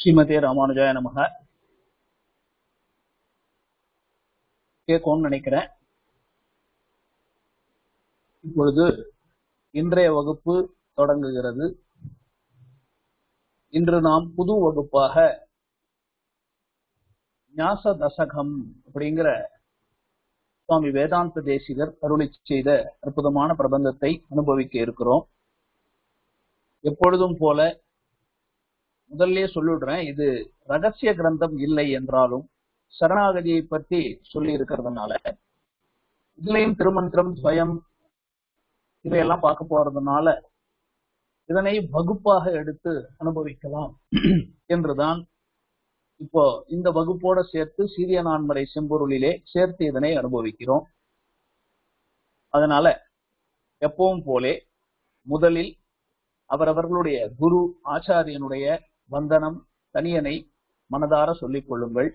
ஸ்ரீமதே ராமானுஜாய நமக. கேட்கும்னு நினைக்கிறேன். இப்பொழுது இன்றைய வகுப்பு தொடங்குகிறது. இன்று நாம் புது வகுப்பாக ஞாச தசகம் அப்படிங்கிற சுவாமி வேதாந்த தேசிகர் அருளி செய்த அற்புதமான பிரபந்தத்தை அனுபவிக்க இருக்கிறோம். எப்பொழுதும் போல முதல்ல சொல்லிடுறேன் இது ரகசிய கிரந்தம் இல்லை என்றாலும் சரணாகதியை பற்றி சொல்லி இருக்கிறதுனால இதுலையும் திருமந்திரம் ஸ்வயம் இதையெல்லாம் பார்க்க போறதுனால இதனை வகுப்பாக எடுத்து அனுபவிக்கலாம் என்றுதான் இப்போ இந்த வகுப்போட சேர்த்து சீரிய நான்மறை செம்பொருளிலே சேர்த்து இதனை அனுபவிக்கிறோம். அதனால எப்பவும் போலே முதலில் அவரவர்களுடைய குரு ஆச்சாரியனுடைய வந்தனம் தனியனை மனதார சொல்லிக் கொள்ளுங்கள்.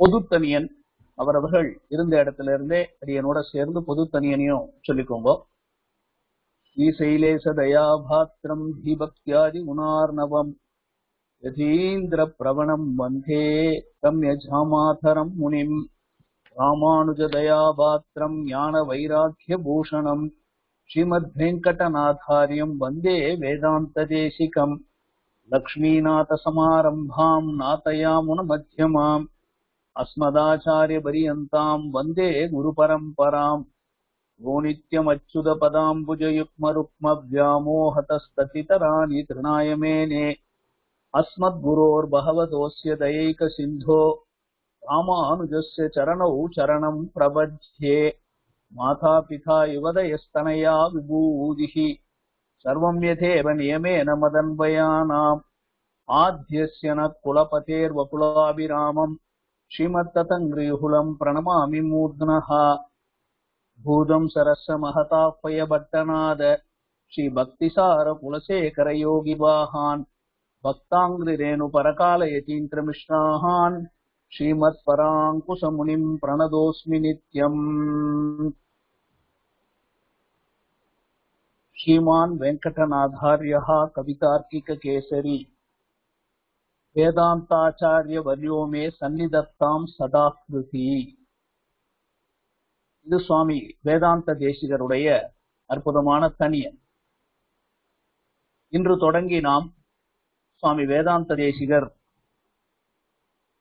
பொதுத்தனியன் அவரவர்கள் இருந்த இடத்துல இருந்தே அடியனோட சேர்ந்து பொதுத்தனியனையும் சொல்லிக்கோங்க. ஸ்ரீசைலேச தயாபாத்திரம் தீபக்தியாதி உணார்ணவம் யதீந்திர பிரவணம் வந்தே ரம்யஜாமாதரம் முனிம். ராமானுஜ தயாபாத்திரம் ஞான வைராக்கிய பூஷணம். ஸ்ரீமத் வெங்கடநாதாரியம் வந்தே வேதாந்த தேசிகம். லக்ஷ்மீநாத சமாரம்பாம் நாதயாமுன மத்தியமாம். अस्मदाचार्यपर्यन्ताम् वंदे गुरुपरम्पराम्। वो नित्यमच्युतपदाम्बुजयुग्मरुक्मव्यामोहतस्ततितराणि तृणाय मेने अस्मद्गुरोर्भगवतोऽस्य दयैकसिन्धो। रामानुजस्य चरणौ चरणम् प्रबध्ये। मातापिता युवदयस्तनया विभूतिः सर्वम् यथेव नियमेन मदन्वयानाम्। आद्यस्य न कुलपतेर्वकुलाभिरामम्। श्रीमत्ततङ्ग्रियुहुलम् प्रणमामि मूर्ध्नः भूतम् सरस्य महताह्वयभट्टनाद श्रीभक्तिसारकुलशेखरयोगिवाहान्। भक्ताङ्ग्रिरेणुपरकालयतीन्द्रमिश्राहान्। श्रीमत्पराङ्कुशमुनिम् प्रणतोऽस्मि नित्यम्। श्रीमान् वेङ्कटनाथार्यः कवितार्किककेसरी। வேதாந்தாச்சாரிய வரியோமே சந்நிதத்தாம் சதாகிருதி இது சுவாமி வேதாந்த தேசிகருடைய அற்புதமான தனியன் இன்று தொடங்கி நாம் சுவாமி வேதாந்த தேசிகர்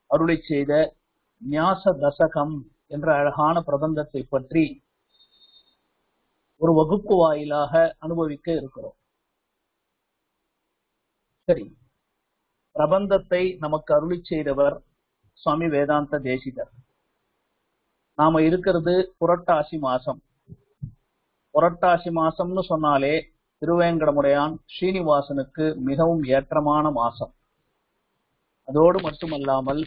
அருளை செய்த நியாச தசகம் என்ற அழகான பிரபந்தத்தை பற்றி ஒரு வகுப்பு வாயிலாக அனுபவிக்க இருக்கிறோம். சரி. பிரபந்தத்தை நமக்கு அருளி செய்தவர் சுவாமி வேதாந்த தேசிகர். நாம இருக்கிறது புரட்டாசி மாசம். புரட்டாசி மாசம்னு சொன்னாலே திருவேங்கடமுடையான் ஸ்ரீனிவாசனுக்கு மிகவும் ஏற்றமான மாசம். அதோடு மட்டுமல்லாமல்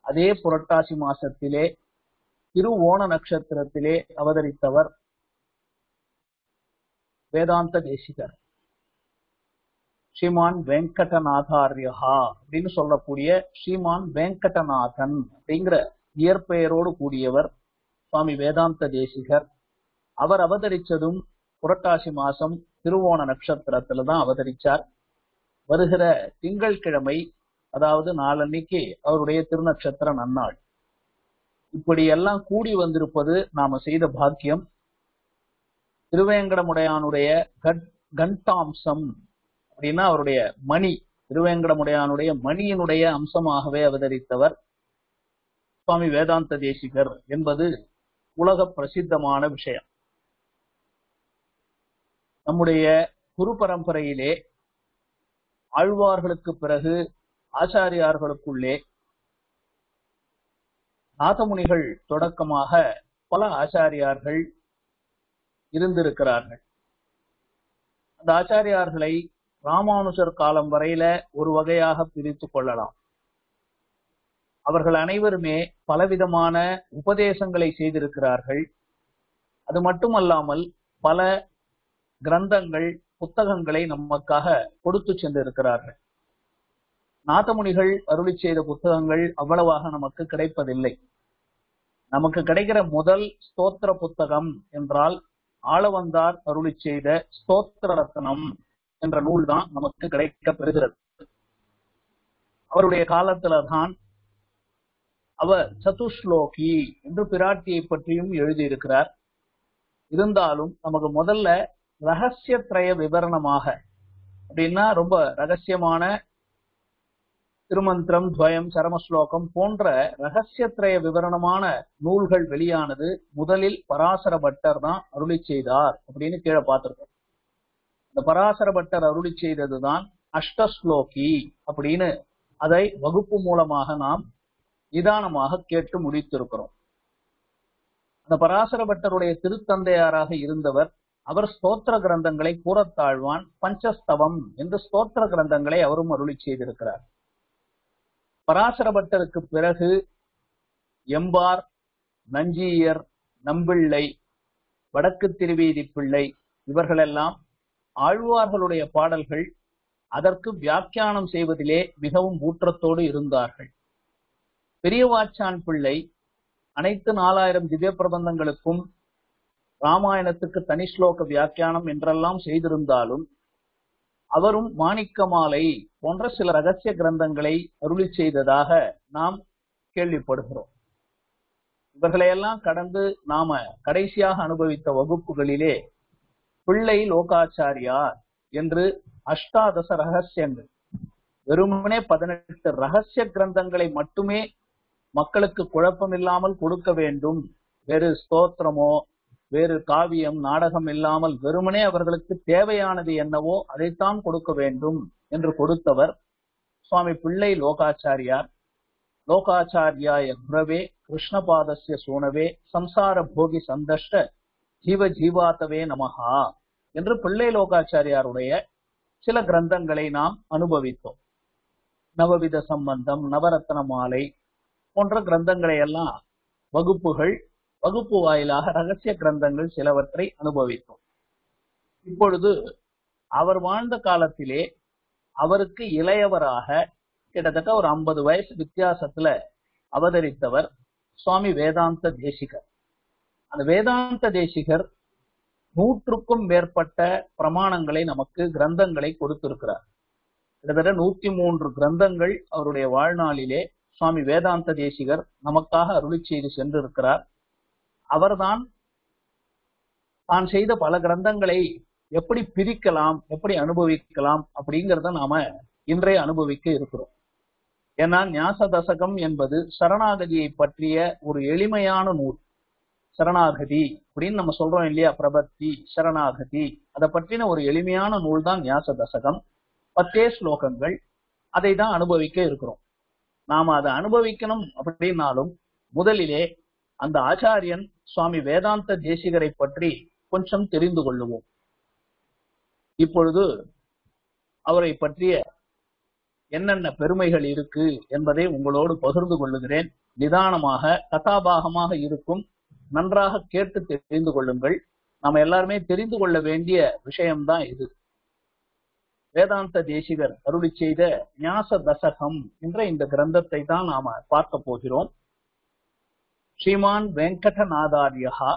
அதே புரட்டாசி மாசத்திலே திரு ஓண நட்சத்திரத்திலே அவதரித்தவர் வேதாந்த தேசிகர். ஸ்ரீமான் வெங்கடநாதாரியஹா அப்படின்னு சொல்லக்கூடிய ஸ்ரீமான் வெங்கடநாதன் அப்படிங்கிற இயற்பெயரோடு கூடியவர் சுவாமி வேதாந்த தேசிகர். அவர் அவதரிச்சதும் புரட்டாசி மாசம் திருவோண நட்சத்திரத்துல தான் அவதரிச்சார். வருகிற திங்கள்கிழமை அதாவது நாளன்னைக்கு அவருடைய திருநட்சத்திர நன்னாள். இப்படி எல்லாம் கூடி வந்திருப்பது நாம செய்த பாக்கியம். திருவேங்கடமுடையானுடைய கண்டாம்சம் அப்படின்னா அவருடைய மணி திருவேங்கடமுடையானுடைய மணியினுடைய அம்சமாகவே அவதரித்தவர் சுவாமி வேதாந்த தேசிகர் என்பது உலக பிரசித்தமான விஷயம். நம்முடைய குரு பரம்பரையிலே ஆழ்வார்களுக்கு பிறகு ஆச்சாரியார்களுக்குள்ளே நாதமுனிகள் தொடக்கமாக பல ஆச்சாரியார்கள் இருந்திருக்கிறார்கள். அந்த ஆச்சாரியார்களை ராமானுஜர் காலம் வரையில ஒரு வகையாக பிரித்து கொள்ளலாம். அவர்கள் அனைவருமே பலவிதமான உபதேசங்களை செய்திருக்கிறார்கள். அது மட்டுமல்லாமல் பல கிரந்தங்கள் புத்தகங்களை நமக்காக கொடுத்து சென்றிருக்கிறார்கள். நாதமுனிகள் அருளி செய்த புத்தகங்கள் அவ்வளவாக நமக்கு கிடைப்பதில்லை. நமக்கு கிடைக்கிற முதல் ஸ்தோத்திர புத்தகம் என்றால் ஆளவந்தார் அருளி செய்த ஸ்தோத்திர ரத்னம். என்ற நூல் தான் நமக்கு கிடைக்க பெறுகிறது அவருடைய காலத்துல தான் அவர் சதுஸ்லோகி என்று பிராட்டியை பற்றியும் எழுதியிருக்கிறார். இருந்தாலும் நமக்கு முதல்ல ரகசியத்ரய விவரணமாக அப்படின்னா ரொம்ப ரகசியமான திருமந்திரம் துவயம் சரமஸ்லோகம் போன்ற ரகசியத்ரய விவரணமான நூல்கள் வெளியானது முதலில் பராசர பட்டர் தான் அருளி செய்தார் அப்படின்னு கீழே பார்த்திருக்கோம். இந்த பராசர பட்டர் அருளி செய்ததுதான் அஷ்டஸ்லோகி அப்படின்னு அதை வகுப்பு மூலமாக நாம் நிதானமாக கேட்டு முடித்திருக்கிறோம். அந்த பராசர பட்டருடைய திருத்தந்தையாராக இருந்தவர் அவர் ஸ்தோத்திர கிரந்தங்களை கூறத்தாழ்வான் பஞ்சஸ்தவம் என்று ஸ்தோத்திர கிரந்தங்களை அவரும் அருளி செய்திருக்கிறார். பராசர பட்டருக்கு பிறகு எம்பார் நஞ்சியர் நம்பிள்ளை வடக்கு திருவீதி பிள்ளை இவர்களெல்லாம் ஆழ்வார்களுடைய பாடல்கள் அதற்கு வியாக்கியானம் செய்வதிலே மிகவும் ஊற்றத்தோடு இருந்தார்கள். பெரியவாச்சான் பிள்ளை அனைத்து நாலாயிரம் திவ்ய பிரபந்தங்களுக்கும் ராமாயணத்துக்கு தனி ஸ்லோக வியாக்கியானம் என்றெல்லாம் செய்திருந்தாலும் அவரும் மாணிக்க மாலை போன்ற சில ரகசிய கிரந்தங்களை அருளி செய்ததாக நாம் கேள்விப்படுகிறோம். இவர்களையெல்லாம் கடந்து நாம கடைசியாக அனுபவித்த வகுப்புகளிலே பிள்ளை லோகாச்சாரியார் என்று அஷ்டாதச ரகசியங்கள். வெறுமனே பதினெட்டு ரகசிய கிரந்தங்களை மட்டுமே மக்களுக்கு குழப்பம் இல்லாமல் கொடுக்க வேண்டும். வேறு ஸ்தோத்திரமோ வேறு காவியம் நாடகம் இல்லாமல் வெறுமனே அவர்களுக்கு தேவையானது என்னவோ அதைத்தான் கொடுக்க வேண்டும் என்று கொடுத்தவர் சுவாமி பிள்ளை லோகாச்சாரியார். லோகாச்சாரியாய குரவே கிருஷ்ணபாதசிய சூனவே சம்சார போகி சந்தஷ்ட ஜீவ ஜீவாத்தவே நமகா என்று பிள்ளை லோகாச்சாரியாருடைய சில கிரந்தங்களை நாம் அனுபவித்தோம். நவவித சம்பந்தம் நவரத்ன மாலை போன்ற கிரந்தங்களை எல்லாம் வகுப்புகள் வகுப்பு வாயிலாக ரகசிய கிரந்தங்கள் சிலவற்றை அனுபவித்தோம். இப்பொழுது அவர் வாழ்ந்த காலத்திலே அவருக்கு இளையவராக கிட்டத்தட்ட ஒரு ஐம்பது வயசு வித்தியாசத்துல அவதரித்தவர் சுவாமி வேதாந்த தேசிகர். அந்த வேதாந்த தேசிகர் நூற்றுக்கும் மேற்பட்ட பிரமாணங்களை நமக்கு கிரந்தங்களை கொடுத்திருக்கிறார். கிட்டத்தட்ட நூத்தி மூன்று கிரந்தங்கள் அவருடைய வாழ்நாளிலே சுவாமி வேதாந்த தேசிகர் நமக்காக அருளி செய்து சென்றிருக்கிறார். அவர்தான் தான் செய்த பல கிரந்தங்களை எப்படி பிரிக்கலாம் எப்படி அனுபவிக்கலாம் அப்படிங்கிறத நாம இன்றைய அனுபவிக்க இருக்கிறோம். ஏன்னா ஞாச தசகம் என்பது சரணாகதியை பற்றிய ஒரு எளிமையான நூல். சரணாகதி அப்படின்னு நம்ம சொல்றோம் இல்லையா? பிரபத்தி சரணாகதி. அதை பற்றின ஒரு எளிமையான நூல் தான் ஞாச தசகம் பத்தே ஸ்லோகங்கள். அதை தான் அனுபவிக்க இருக்கிறோம். நாம அதை அனுபவிக்கணும் அப்படின்னாலும் முதலிலே அந்த ஆச்சாரியன் சுவாமி வேதாந்த தேசிகரை பற்றி கொஞ்சம் தெரிந்து கொள்ளுவோம். இப்பொழுது அவரை பற்றிய என்னென்ன பெருமைகள் இருக்கு என்பதை உங்களோடு பகிர்ந்து கொள்ளுகிறேன். நிதானமாக கதாபாகமாக இருக்கும் நன்றாக கேட்டு தெரிந்து கொள்ளுங்கள். நாம எல்லாருமே தெரிந்து கொள்ள வேண்டிய விஷயம்தான் இது. வேதாந்த தேசிகர் அருளி செய்த ஞாச தசகம் என்ற இந்த கிரந்தத்தை தான் நாம பார்க்க போகிறோம். ஸ்ரீமான் வெங்கடநாதாரியா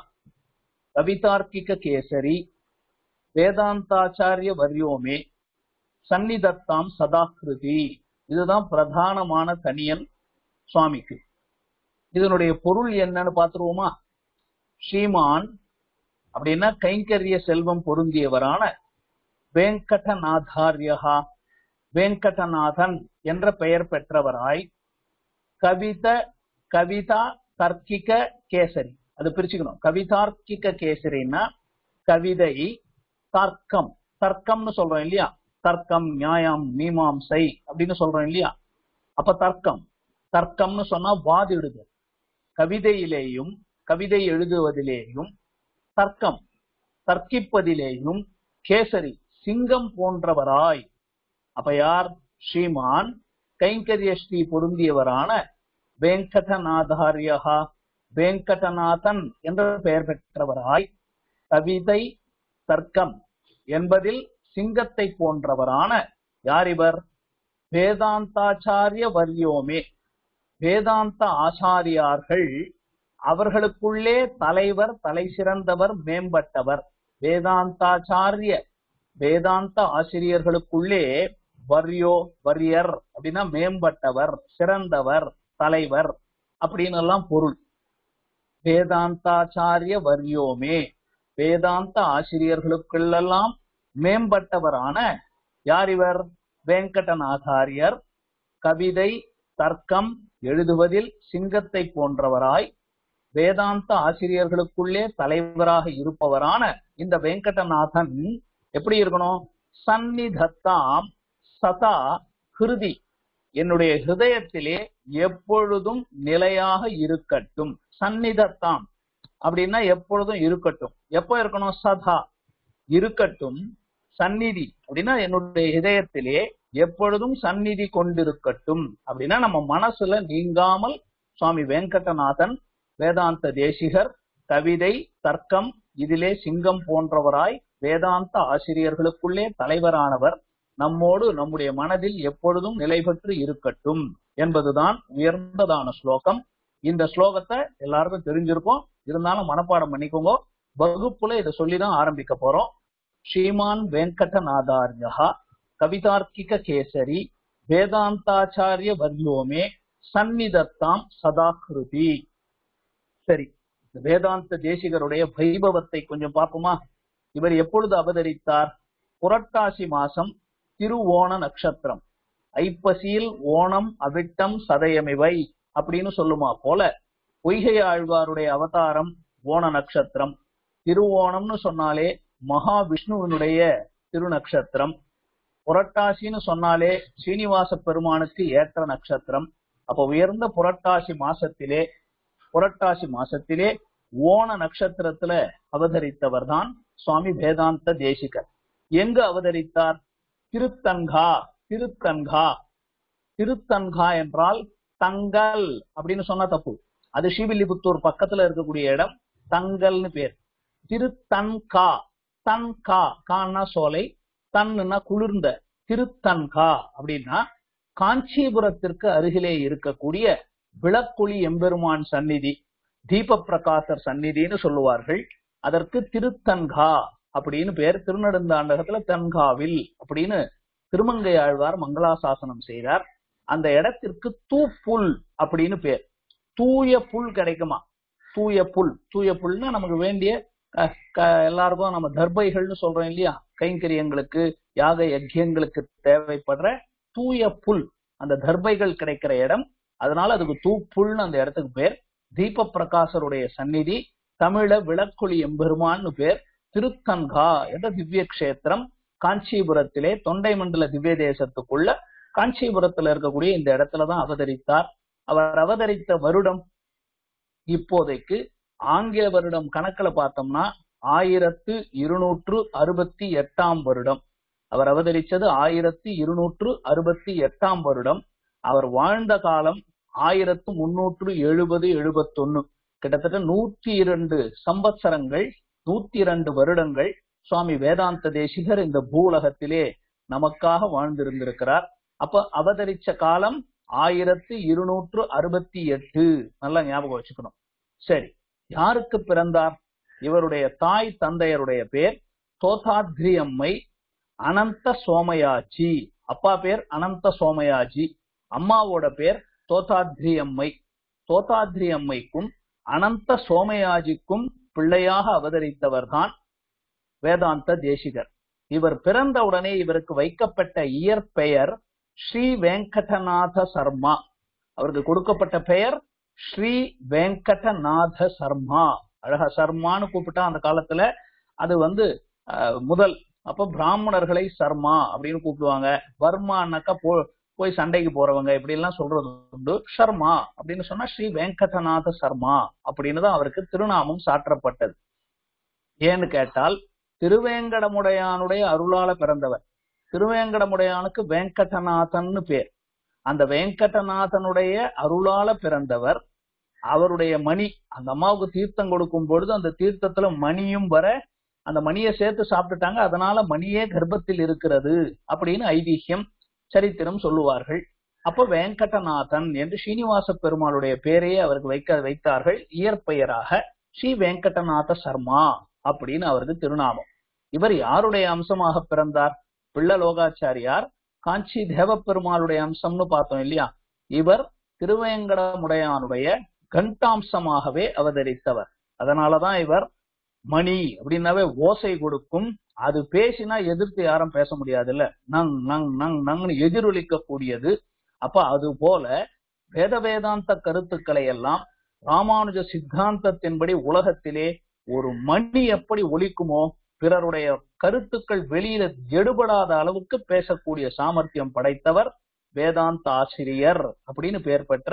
கவிதார்க்கிக கேசரி வேதாந்தாச்சாரிய வரியோமே சந்நிதத்தாம் சதாகிருதி. இதுதான் பிரதானமான தனியன் சுவாமிக்கு. இதனுடைய பொருள் என்னன்னு பார்த்துருவோமா? ஸ்ரீமான் அப்படின்னா கைங்கரிய செல்வம் பொருந்தியவரான வெங்கடநாதாரியகா வேங்கடநாதன் என்ற பெயர் பெற்றவராய் கவித கவிதா தர்க்கிக கேசரி. அது பிரிச்சுக்கணும். கவிதார்க்கிக கேசரின்னா கவிதை தர்க்கம். தர்க்கம்னு சொல்றோம் இல்லையா? தர்க்கம் நியாயம் மீமாம்சை அப்படின்னு சொல்றோம் இல்லையா? அப்ப தர்க்கம். தர்க்கம்னு சொன்னா வாதிடுதல். கவிதையிலேயும் கவிதை எழுதுவதிலேயும் தர்க்கம் தர்க்கிப்பதிலேயும் கேசரி சிங்கம் போன்றவராய் அப்ப யார் ஸ்ரீமான் கைங்கரிய ஸ்ரீ பொருந்தியவரான வெங்கடநாதாரியகா வெங்கடநாதன் என்ற பெயர் பெற்றவராய் கவிதை தர்க்கம் என்பதில் சிங்கத்தை போன்றவரான யார் இவர் வேதாந்தாச்சாரிய வர்யோமே வேதாந்த ஆச்சாரியார்கள் அவர்களுக்குள்ளே தலைவர் தலை சிறந்தவர் மேம்பட்டவர். வேதாந்தாச்சாரிய வேதாந்த ஆசிரியர்களுக்குள்ளே வர்யோ வரியர் அப்படின்னா மேம்பட்டவர் சிறந்தவர் தலைவர் அப்படின்னு எல்லாம் பொருள். வேதாந்தாச்சாரிய வர்யோமே. வேதாந்த ஆசிரியர்களுக்குள்ளெல்லாம் மேம்பட்டவரான யார் இவர்? வெங்கடநாதாரியர். கவிதை தர்க்கம் எழுதுவதில் சிங்கத்தை போன்றவராய் வேதாந்த ஆசிரியர்களுக்குள்ளே தலைவராக இருப்பவரான இந்த வெங்கடநாதன் எப்படி இருக்கணும்? சந்நிதத்தாம் சதா ஹிருதி. என்னுடைய ஹிருதயத்திலே எப்பொழுதும் நிலையாக இருக்கட்டும். சந்நிதத்தாம் அப்படின்னா எப்பொழுதும் இருக்கட்டும். எப்போ இருக்கணும்? சதா. இருக்கட்டும். சந்நிதி. அப்படின்னா என்னுடைய இதயத்திலே எப்பொழுதும் சந்நிதி கொண்டிருக்கட்டும். அப்படின்னா நம்ம மனசுல நீங்காமல் சுவாமி வெங்கடநாதன் வேதாந்த தேசிகர் கவிதை தர்க்கம் இதிலே சிங்கம் போன்றவராய் வேதாந்த ஆசிரியர்களுக்குள்ளே தலைவரானவர். நம்மோடு நம்முடைய மனதில் எப்பொழுதும் நிலை பெற்று இருக்கட்டும் என்பதுதான் உயர்ந்ததான ஸ்லோகம். இந்த ஸ்லோகத்தை எல்லாருக்கும் தெரிஞ்சிருக்கும். இருந்தாலும் மனப்பாடம் பண்ணிக்கோங்க. வகுப்புல இதை சொல்லிதான் ஆரம்பிக்க போறோம். ஸ்ரீமான் வெங்கடநாதாரியா கவிதார்க்கிக கேசரி வேதாந்தாச்சாரிய வர்யோமே சந்நிதத்தாம் சதாகிருதி. சரி வேதாந்த தேசிகருடைய வைபவத்தை கொஞ்சம் பார்ப்போமா? இவர் எப்பொழுது அவதரித்தார்? புரட்டாசி மாசம் திருவோண நட்சத்திரம். ஐப்பசியில் ஓணம் அவிட்டம் சதயமிவை அப்படின்னு சொல்லுமா போல பொய்கை ஆழ்வாருடைய அவதாரம் ஓண நட்சத்திரம். திருவோணம்னு சொன்னாலே மகாவிஷ்ணுவினுடைய திருநக்ஷத்திரம் புரட்டாசின்னு சொன்னாலே சீனிவாச பெருமானுக்கு ஏற்ற நட்சத்திரம். அப்ப உயர்ந்த புரட்டாசி மாசத்திலே புரட்டாசி மாசத்திலே ஓண நட்சத்திரத்துல அவதரித்தவர் தான் சுவாமி வேதாந்த தேசிகர். எங்கு அவதரித்தார்? திருத்தன்கா திருத்தன்கா. திருத்தன்கா என்றால் தங்கல் அப்படின்னு சொன்னா தப்பு. அது ஸ்ரீவில்லிபுத்தூர் பக்கத்துல இருக்கக்கூடிய இடம். தங்கல்னு பேர். திருத்தன்கா. தன்கா கான்னா சோலை தன்னுனா குளிர்ந்த. திருத்தன்கா அப்படின்னா காஞ்சிபுரத்திற்கு அருகிலே இருக்கக்கூடிய விளக்குழி எம்பெருமான் சந்நிதி தீப பிரகாசர் சந்நிதின்னு சொல்லுவார்கள். அதற்கு திருத்தன்கா அப்படின்னு பேர். திருநெடுந்தாண்டகத்துல தன்காவில் அப்படின்னு திருமங்கை ஆழ்வார் மங்களாசாசனம் செய்தார். அந்த இடத்திற்கு தூப்புல் அப்படின்னு பேர். தூய புல் கிடைக்குமா? தூய புல். தூய புல்னா நமக்கு வேண்டிய எல்லாருக்கும் நம்ம தர்பைகள்னு சொல்றோம் இல்லையா? கைங்கரியங்களுக்கு யாக யஜ்யங்களுக்கு தேவைப்படுற தூய புல். அந்த தர்பைகள் கிடைக்கிற இடம் அதனால அதுக்கு தூப்புல்னு அந்த இடத்துக்கு பேர். தீப பிரகாசருடைய சந்நிதி தமிழ விளக்குழி எம்பெருமான்னு பேர். திருத்தன்கா என்ற திவ்ய கஷேத்திரம் காஞ்சிபுரத்திலே தொண்டை மண்டல திவ்ய தேசத்துக்குள்ள காஞ்சிபுரத்துல இருக்கக்கூடிய இந்த இடத்துலதான் அவதரித்தார். அவர் அவதரித்த வருடம் இப்போதைக்கு ஆங்கில வருடம் கணக்குல பார்த்தோம்னா ஆயிரத்து இருநூற்று அறுபத்தி எட்டாம் வருடம். அவர் அவதரிச்சது ஆயிரத்தி இருநூற்று அறுபத்தி எட்டாம் வருடம். அவர் வாழ்ந்த காலம் ஆயிரத்து முன்னூற்று எழுபது எழுபத்தொன்னு. கிட்டத்தட்ட நூத்தி இரண்டு சம்பத்சரங்கள் நூத்தி இரண்டு வருடங்கள் சுவாமி வேதாந்த தேசிகர் இந்த பூலகத்திலே நமக்காக வாழ்ந்திருந்திருக்கிறார். அப்ப அவதரிச்ச காலம் ஆயிரத்தி இருநூற்று அறுபத்தி எட்டு. நல்லா ஞாபகம் வச்சுக்கணும். சரி யாருக்கு பிறந்தார்? இவருடைய தாய் தந்தையருடைய பேர் தோதாத்ரி அம்மை அனந்த சோமயாஜி அப்பா பேர் அனந்த சோமயாஜி அம்மாவோட பேர் தோத்தாத்ரி அம்மை தோத்தாத்ரி அம்மைக்கும் அனந்த சோமயாஜிக்கும் பிள்ளையாக அவதரித்தவர்தான் வேதாந்த தேசிகர். இவர் பிறந்தவுடனே இவருக்கு வைக்கப்பட்ட இயற்பெயர் ஸ்ரீ வெங்கடநாத சர்மா. அவருக்கு கொடுக்கப்பட்ட பெயர் ஸ்ரீ வெங்கடநாத சர்மா. அழகா சர்மான்னு கூப்பிட்டா அந்த காலத்துல அது வந்து முதல். அப்ப பிராமணர்களை சர்மா அப்படின்னு கூப்பிடுவாங்க. வர்மானாக்கா போ போய் சண்டைக்கு போறவங்க இப்படி எல்லாம் சொல்றது உண்டு. சர்மா அப்படின்னு சொன்னா ஸ்ரீ வெங்கடநாத சர்மா அப்படின்னு தான் அவருக்கு திருநாமம் சாற்றப்பட்டது. ஏன்னு கேட்டால் திருவேங்கடமுடையானுடைய அருளால பிறந்தவர். திருவேங்கடமுடையானுக்கு வெங்கடநாதன்னு பேர். அந்த வெங்கடநாதனுடைய அருளால பிறந்தவர் அவருடைய மணி அந்த அம்மாவுக்கு தீர்த்தம் கொடுக்கும் பொழுது அந்த தீர்த்தத்துல மணியும் வர அந்த மணியை சேர்த்து சாப்பிட்டுட்டாங்க. அதனால மணியே கர்ப்பத்தில் இருக்கிறது அப்படின்னு ஐதீகம் சரித்திரம் சொல்லுவார்கள். அப்ப வேங்கடநாதன் என்று ஸ்ரீனிவாச பெருமாளுடைய பேரையே அவருக்கு வைக்க வைத்தார்கள். இயற்பெயராக ஸ்ரீ வெங்கடநாத சர்மா அப்படின்னு அவருக்கு திருநாமம். இவர் யாருடைய அம்சமாக பிறந்தார்? பிள்ளலோகாச்சாரியார் காஞ்சி தேவப்பெருமாளுடைய அம்சம்னு பார்த்தோம் இல்லையா? இவர் திருவேங்கடமுடையானுடைய கண்டாம்சமாகவே அவதரித்தவர். அதனாலதான் இவர் மணி அப்படின்னாவே ஓசை கொடுக்கும் அது பேசினா எதிர்த்து யாரும் பேச முடியாது இல்ல நங் நங் நங் நங்னு எதிரொலிக்க கூடியது அப்ப அது போல வேத வேதாந்த கருத்துக்களை எல்லாம் ராமானுஜ சித்தாந்தத்தின்படி உலகத்திலே ஒரு மணி எப்படி ஒலிக்குமோ பிறருடைய கருத்துக்கள் வெளியில எடுபடாத அளவுக்கு பேசக்கூடிய சாமர்த்தியம் படைத்தவர் வேதாந்த ஆசிரியர் அப்படின்னு பெயர் பெற்ற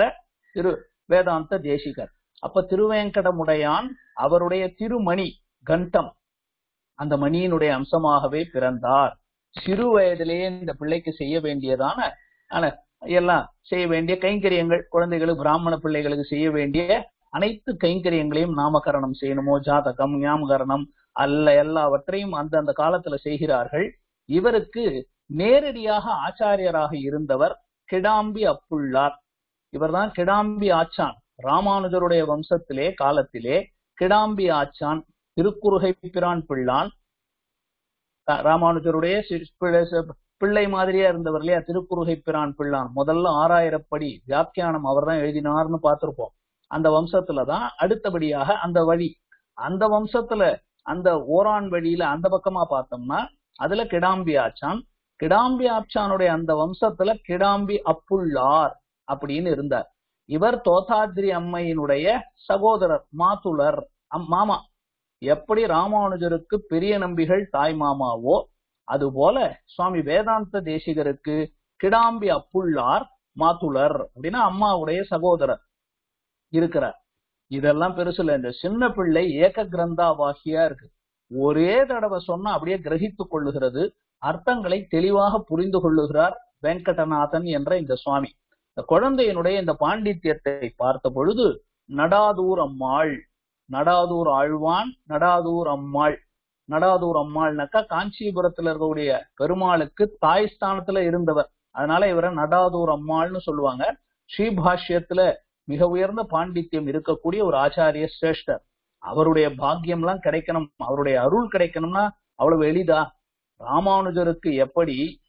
திரு வேதாந்த தேசிகர். அப்ப திருவேங்கடமுடையான் அவருடைய திருமணி கண்டம் அந்த மணியினுடைய அம்சமாகவே பிறந்தார். சிறு வயதிலேயே இந்த பிள்ளைக்கு செய்ய வேண்டியதான எல்லாம் செய்ய வேண்டிய கைங்கரியங்கள் குழந்தைகளுக்கு பிராமண பிள்ளைகளுக்கு செய்ய வேண்டிய அனைத்து கைங்கரியங்களையும் நாமகரணம் செய்யணுமோ? ஜாதகம் ஞாபகரணம் அல்ல எல்லாவற்றையும் அந்தந்த காலத்துல செய்கிறார்கள். இவருக்கு நேரடியாக ஆச்சாரியராக இருந்தவர் கிடாம்பி அப்புள்ளார் இவர்தான் கிடாம்பி ஆச்சான். ராமானுஜருடைய வம்சத்திலே காலத்திலே கிடாம்பி ஆச்சான். திருக்குறுகை பிரான் பிள்ளான் ராமானுஜருடைய பிள்ளை மாதிரியா இருந்தவர் இல்லையா? திருக்குறுகை பிரான் பிள்ளான். முதல்ல ஆறாயிரப்படி வியாக்கியானம் அவர் தான் எழுதினார்னு பார்த்திருப்போம். அந்த வம்சத்துலதான் அடுத்தபடியாக அந்த வழி. அந்த வம்சத்துல அந்த ஓரான் வழியில அந்த பக்கமா பார்த்தோம்னா அதுல கிடாம்பி ஆச்சான். கிடாம்பி ஆப்சானுடைய அந்த வம்சத்துல கிடாம்பி அப்புள்ளார் அப்படின்னு இருந்தார். இவர் தோதாத்ரி அம்மையினுடைய சகோதரர் மாத்துலர் மாமா எப்படி ராமானுஜருக்கு பெரிய நம்பிகள் தாய் மாமாவோ அதுபோல சுவாமி வேதாந்த தேசிகருக்கு கிடாம்பி அப்புள்ளார் மாத்துளர் அப்படின்னா அம்மாவுடைய சகோதரர் இருக்கிறார். இதெல்லாம் பெருசு இந்த சின்ன பிள்ளை ஏக கிரந்தாவாகியா இருக்கு. ஒரே தடவை சொன்னா அப்படியே கிரகித்து கொள்ளுகிறது. அர்த்தங்களை தெளிவாக புரிந்து கொள்ளுகிறார் வெங்கடநாதன் என்ற இந்த சுவாமி. இந்த குழந்தையினுடைய இந்த பாண்டித்யத்தை பார்த்த பொழுது நடாதூர் அம்மாள் நடாதூர் ஆழ்வான் நடாதூர் அம்மாள். நடாதூர் அம்மாள்னாக்கா காஞ்சிபுரத்துல இருக்கக்கூடிய பெருமாளுக்கு தாய் ஸ்தானத்துல இருந்தவர். அதனால இவரை நடாதூர் அம்மாள்னு சொல்லுவாங்க. ஸ்ரீபாஷ்யத்துல மிக உயர்ந்த பாண்டித்யம் இருக்கக்கூடிய ஒரு ஆச்சாரிய சிரேஷ்டர். அவருடைய பாக்கியம் எல்லாம் கிடைக்கணும் அவருடைய அருள் கிடைக்கணும்னா அவ்வளவு எளிதா? ராமானுஜருக்கு எப்படி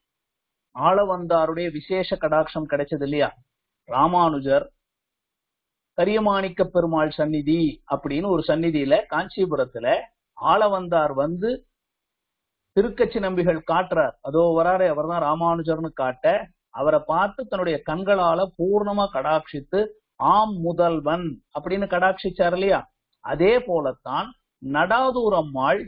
ஆளவந்தாருடைய விசேஷ கடாட்சம் கிடைச்சது இல்லையா? ராமானுஜர் கரியமாணிக்க பெருமாள் சந்நிதி அப்படின்னு ஒரு சந்நிதியில காஞ்சிபுரத்துல ஆளவந்தார் வந்து திருக்கச்சி நம்பிகள் காட்டுறார். அதோ வராரு அவர் தான் ராமானுஜர்னு காட்ட அவரை பார்த்து தன்னுடைய கண்களால பூர்ணமா கடாட்சித்து ஆம் முதல்வன் அப்படின்னு கடாட்சிச்சார் இல்லையா? அதே போலத்தான் நடாதூர் அம்மாள்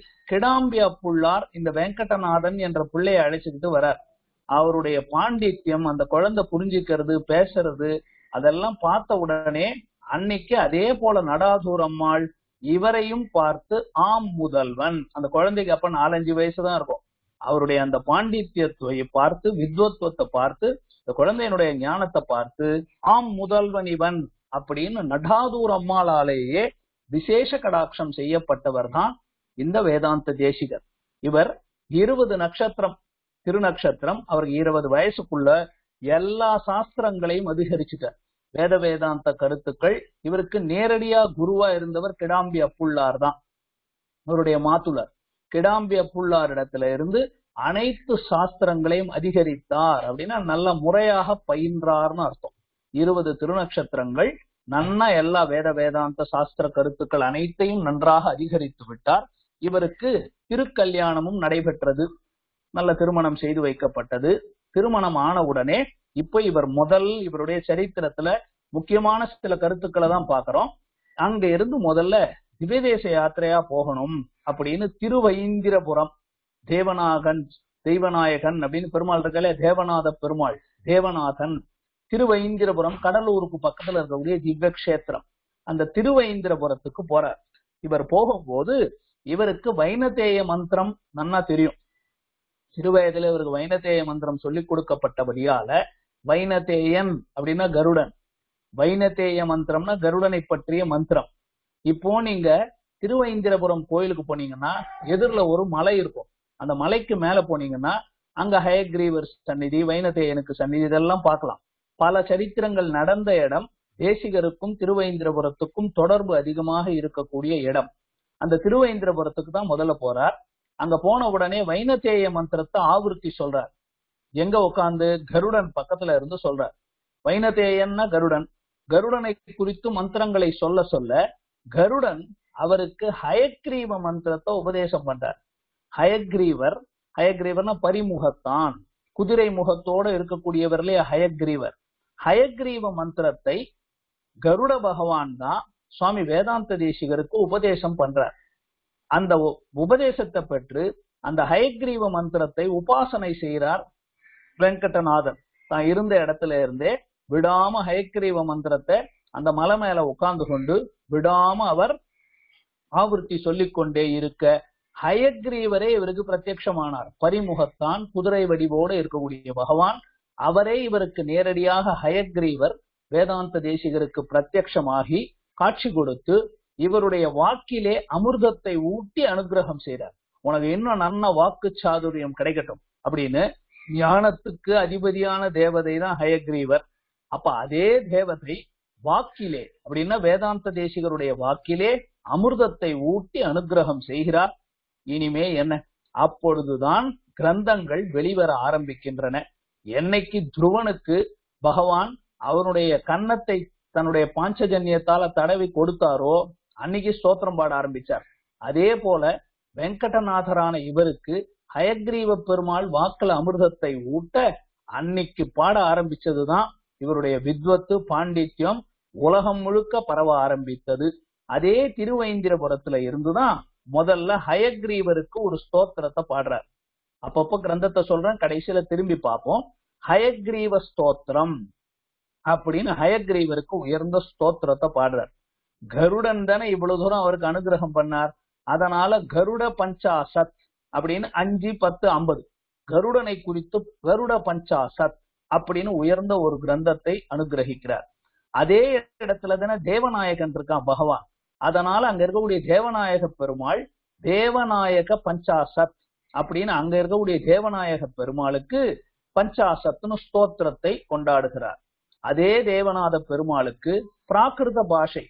புள்ளார் இந்த வெங்கடநாதன் என்ற பிள்ளையை அழைச்சுக்கிட்டு வரார். அவருடைய பாண்டித்யம் அந்த குழந்தை புரிஞ்சுக்கிறது பேசுறது அதெல்லாம் பார்த்த உடனே அன்னைக்கு அதே போல நடாதூர் அம்மாள் இவரையும் பார்த்து ஆம் முதல்வன். அந்த குழந்தைக்கு அப்ப நாலஞ்சு வயசுதான் இருக்கும். அவருடைய அந்த பாண்டித்யத்துவை பார்த்து வித்வத்துவத்தை பார்த்து இந்த குழந்தையினுடைய ஞானத்தை பார்த்து ஆம் முதல்வன் இவன் அப்படின்னு நடாதூர் அம்மாளாலேயே விசேஷ கடாட்சம் செய்யப்பட்டவர் தான் இந்த வேதாந்த தேசிகர். இவர் இருபது நட்சத்திரம் திருநக்ஷத்திரம் அவருக்கு இருபது வயசுக்குள்ள எல்லா சாஸ்திரங்களையும் அதிகரிச்சுட்டார். வேத வேதாந்த கருத்துக்கள் இவருக்கு நேரடியா குருவா இருந்தவர் கிடாம்பி அப்புள்ளார் தான். அவருடைய மாத்துலர் கிடாம்பி அப்புள்ளார் இடத்துல இருந்து அனைத்து சாஸ்திரங்களையும் அதிகரித்தார் அப்படின்னா நல்ல முறையாக பயின்றார்னு அர்த்தம். இருபது திருநக்ஷத்திரங்கள் நன்னா எல்லா வேத வேதாந்த சாஸ்திர கருத்துக்கள் அனைத்தையும் நன்றாக அதிகரித்து விட்டார். இவருக்கு திருக்கல்யாணமும் நடைபெற்றது. நல்ல திருமணம் செய்து வைக்கப்பட்டது. திருமணம் ஆன உடனே இப்ப இவர் முதல் இவருடைய சரித்திரத்துல முக்கியமான சில கருத்துக்களை தான் பாக்குறோம் அங்க இருந்து முதல்ல திவ்யதேச யாத்திரையா போகணும் அப்படின்னு திருவைந்திரபுரம் தேவநாகன் தெய்வநாயகன் அப்படின்னு பெருமாள் இருக்கல தேவநாத பெருமாள் தேவநாதன். திருவைந்திரபுரம் கடலூருக்கு பக்கத்துல இருக்கக்கூடிய திவ்யக்ஷேத்திரம். அந்த திருவைந்திரபுரத்துக்கு போறார். இவர் போகும்போது இவருக்கு வைனதேய மந்திரம் நன்னா தெரியும். சிறுவயதுல இவருக்கு வைனத்தேய மந்திரம் சொல்லிக் கொடுக்கப்பட்டபடியால வைனத்தேயன் அப்படின்னா கருடன். வைனத்தேய மந்திரம்னா கருடனை பற்றிய மந்திரம். இப்போ நீங்க திருவைந்திரபுரம் கோயிலுக்கு போனீங்கன்னா எதிரில் ஒரு மலை இருக்கும். அந்த மலைக்கு மேல போனீங்கன்னா அங்க ஹயக்ரீவர் சந்நிதி வைனத்தேயனுக்கு சந்நிதி இதெல்லாம் பார்க்கலாம். பல சரித்திரங்கள் நடந்த இடம் தேசிகருக்கும் திருவைந்திரபுரத்துக்கும் தொடர்பு அதிகமாக இருக்கக்கூடிய இடம். அந்த திருவைந்திரபுரத்துக்கு தான் முதல்ல போறார். அங்க போன உடனே வைனத்தேய மந்திரத்தை ஆவருத்தி சொல்றார். எங்க உட்கார்ந்து கருடன் பக்கத்துல இருந்து சொல்றார். வைனதேயன்னா கருடன். கருடனை குறித்து மந்திரங்களை சொல்ல சொல்ல கருடன் அவருக்கு ஹயக்ரீவ மந்திரத்தை உபதேசம் பண்றார். ஹயக்ரீவர் ஹயக்ரீவர்னா பரிமுகத்தான். குதிரை முகத்தோட இருக்கக்கூடியவர்களே ஹயக்ரீவர். ஹயக்ரீவ மந்திரத்தை கருட பகவான் தான் சுவாமி வேதாந்த தேசிகருக்கு உபதேசம் பண்றார். அந்த உ- உபதேசத்தை பெற்று அந்த ஹயக்ரீவ மந்திரத்தை உபாசனை செய்கிறார் வெங்கடநாதன். தான் இருந்த இடத்துல இருந்தே விடாம ஹயக்ரீவ மந்திரத்தை அந்த மலை மேல உட்கார்ந்து கொண்டு விடாம அவர் ஆவர்த்தி சொல்லிக்கொண்டே இருக்க ஹயக்ரீவரே இவருக்கு பிரத்யட்சமானார் பரிமுகத்தான் குதிரை வடிவோடு இருக்கக்கூடிய பகவான் அவரே இவருக்கு நேரடியாக ஹயக்ரீவர் வேதாந்த தேசிகருக்கு பிரத்யட்சமாகி காட்சி கொடுத்து இவருடைய வாக்கிலே அமிர்தத்தை ஊட்டி அனுகிரகம் செய்தார். உனக்கு இன்னும் நல்ல வாக்கு சாதுரியம் கிடைக்கட்டும். அப்படின்னு ஞானத்துக்கு அதிபதியான தேவதை தான் ஹயக்ரீவர். அப்ப அதே தேவதை வாக்கிலே அப்படின்னா வேதாந்த தேசிகருடைய வாக்கிலே அமிர்தத்தை ஊட்டி அனுகிரகம் செய்கிறார். இனிமே என்ன? அப்பொழுதுதான் கிரந்தங்கள் வெளிவர ஆரம்பிக்கின்றன. என்னைக்கு துருவனுக்கு பகவான் அவனுடைய கன்னத்தை தன்னுடைய பாஞ்சஜன்யத்தால தடவி கொடுத்தாரோ அன்னைக்கு ஸ்தோத்திரம் பாட ஆரம்பிச்சார். அதே போல வெங்கடநாதரான இவருக்கு ஹயக்ரீவ பெருமாள் வாக்குல அமிர்தத்தை ஊட்ட அன்னைக்கு பாட ஆரம்பிச்சதுதான் இவருடைய வித்வத்து பாண்டித்யம் உலகம் முழுக்க பரவ ஆரம்பித்தது. அதே திருவைந்திரபுரத்துல இருந்துதான் முதல்ல ஹயக்ரீவருக்கு ஒரு ஸ்தோத்திரத்தை பாடுறார். அப்பப்போ கிரந்தத்தை சொல்றேன் கடைசியில திரும்பி பார்ப்போம். ஹயக்ரீவ ஸ்தோத்திரம் அப்படின்னு ஹயக்ரீவருக்கு உயர்ந்த ஸ்தோத்திரத்தை பாடுறார். கருடன் தானே இவ்வளவு தூரம் அவருக்கு அனுகிரகம் பண்ணார்? அதனால கருட பஞ்சாசத் அப்படின்னு அஞ்சு பத்து ஐம்பது. கருடனை குறித்து கருட பஞ்சாசத் அப்படின்னு உயர்ந்த ஒரு கிரந்தத்தை அனுகிரகிக்கிறார். அதே இடத்துல தானே தேவநாயகன் இருக்கான் பகவான். அதனால அங்க இருக்கக்கூடிய தேவநாயக பெருமாள் தேவநாயக பஞ்சாசத் அப்படின்னு அங்க இருக்கக்கூடிய தேவநாயக பெருமாளுக்கு பஞ்சாசத்னு ஸ்தோத்திரத்தை கொண்டாடுகிறார். அதே தேவநாத பெருமாளுக்கு பிராகிருத பாஷை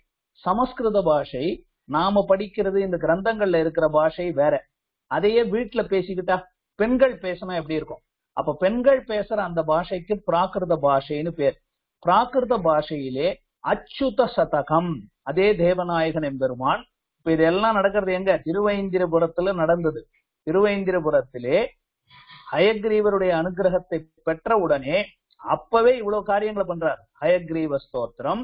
சமஸ்கிருத பாஷை நாம படிக்கிறது இந்த கிரந்தங்கள்ல இருக்கிற பாஷை வேற. அதையே வீட்டுல பேசிக்கிட்டா பெண்கள் பேசினா எப்படி இருக்கும்? அப்ப பெண்கள் பேசுற அந்த பாஷைக்கு பிராகிருத பாஷைன்னு பேர். பிராகிருத பாஷையிலே அச்சுத சதகம் அதே தேவநாயகன் எம்பெருமான். இப்ப இதெல்லாம் நடக்கிறது எங்க? திருவைந்திரபுரத்துல நடந்தது. திருவைந்திரபுரத்திலே ஹயக்ரீவருடைய அனுகிரகத்தை பெற்ற உடனே அப்பவே இவ்வளவு காரியங்களை பண்றார். ஹயக்ரீவ ஸ்தோத்திரம்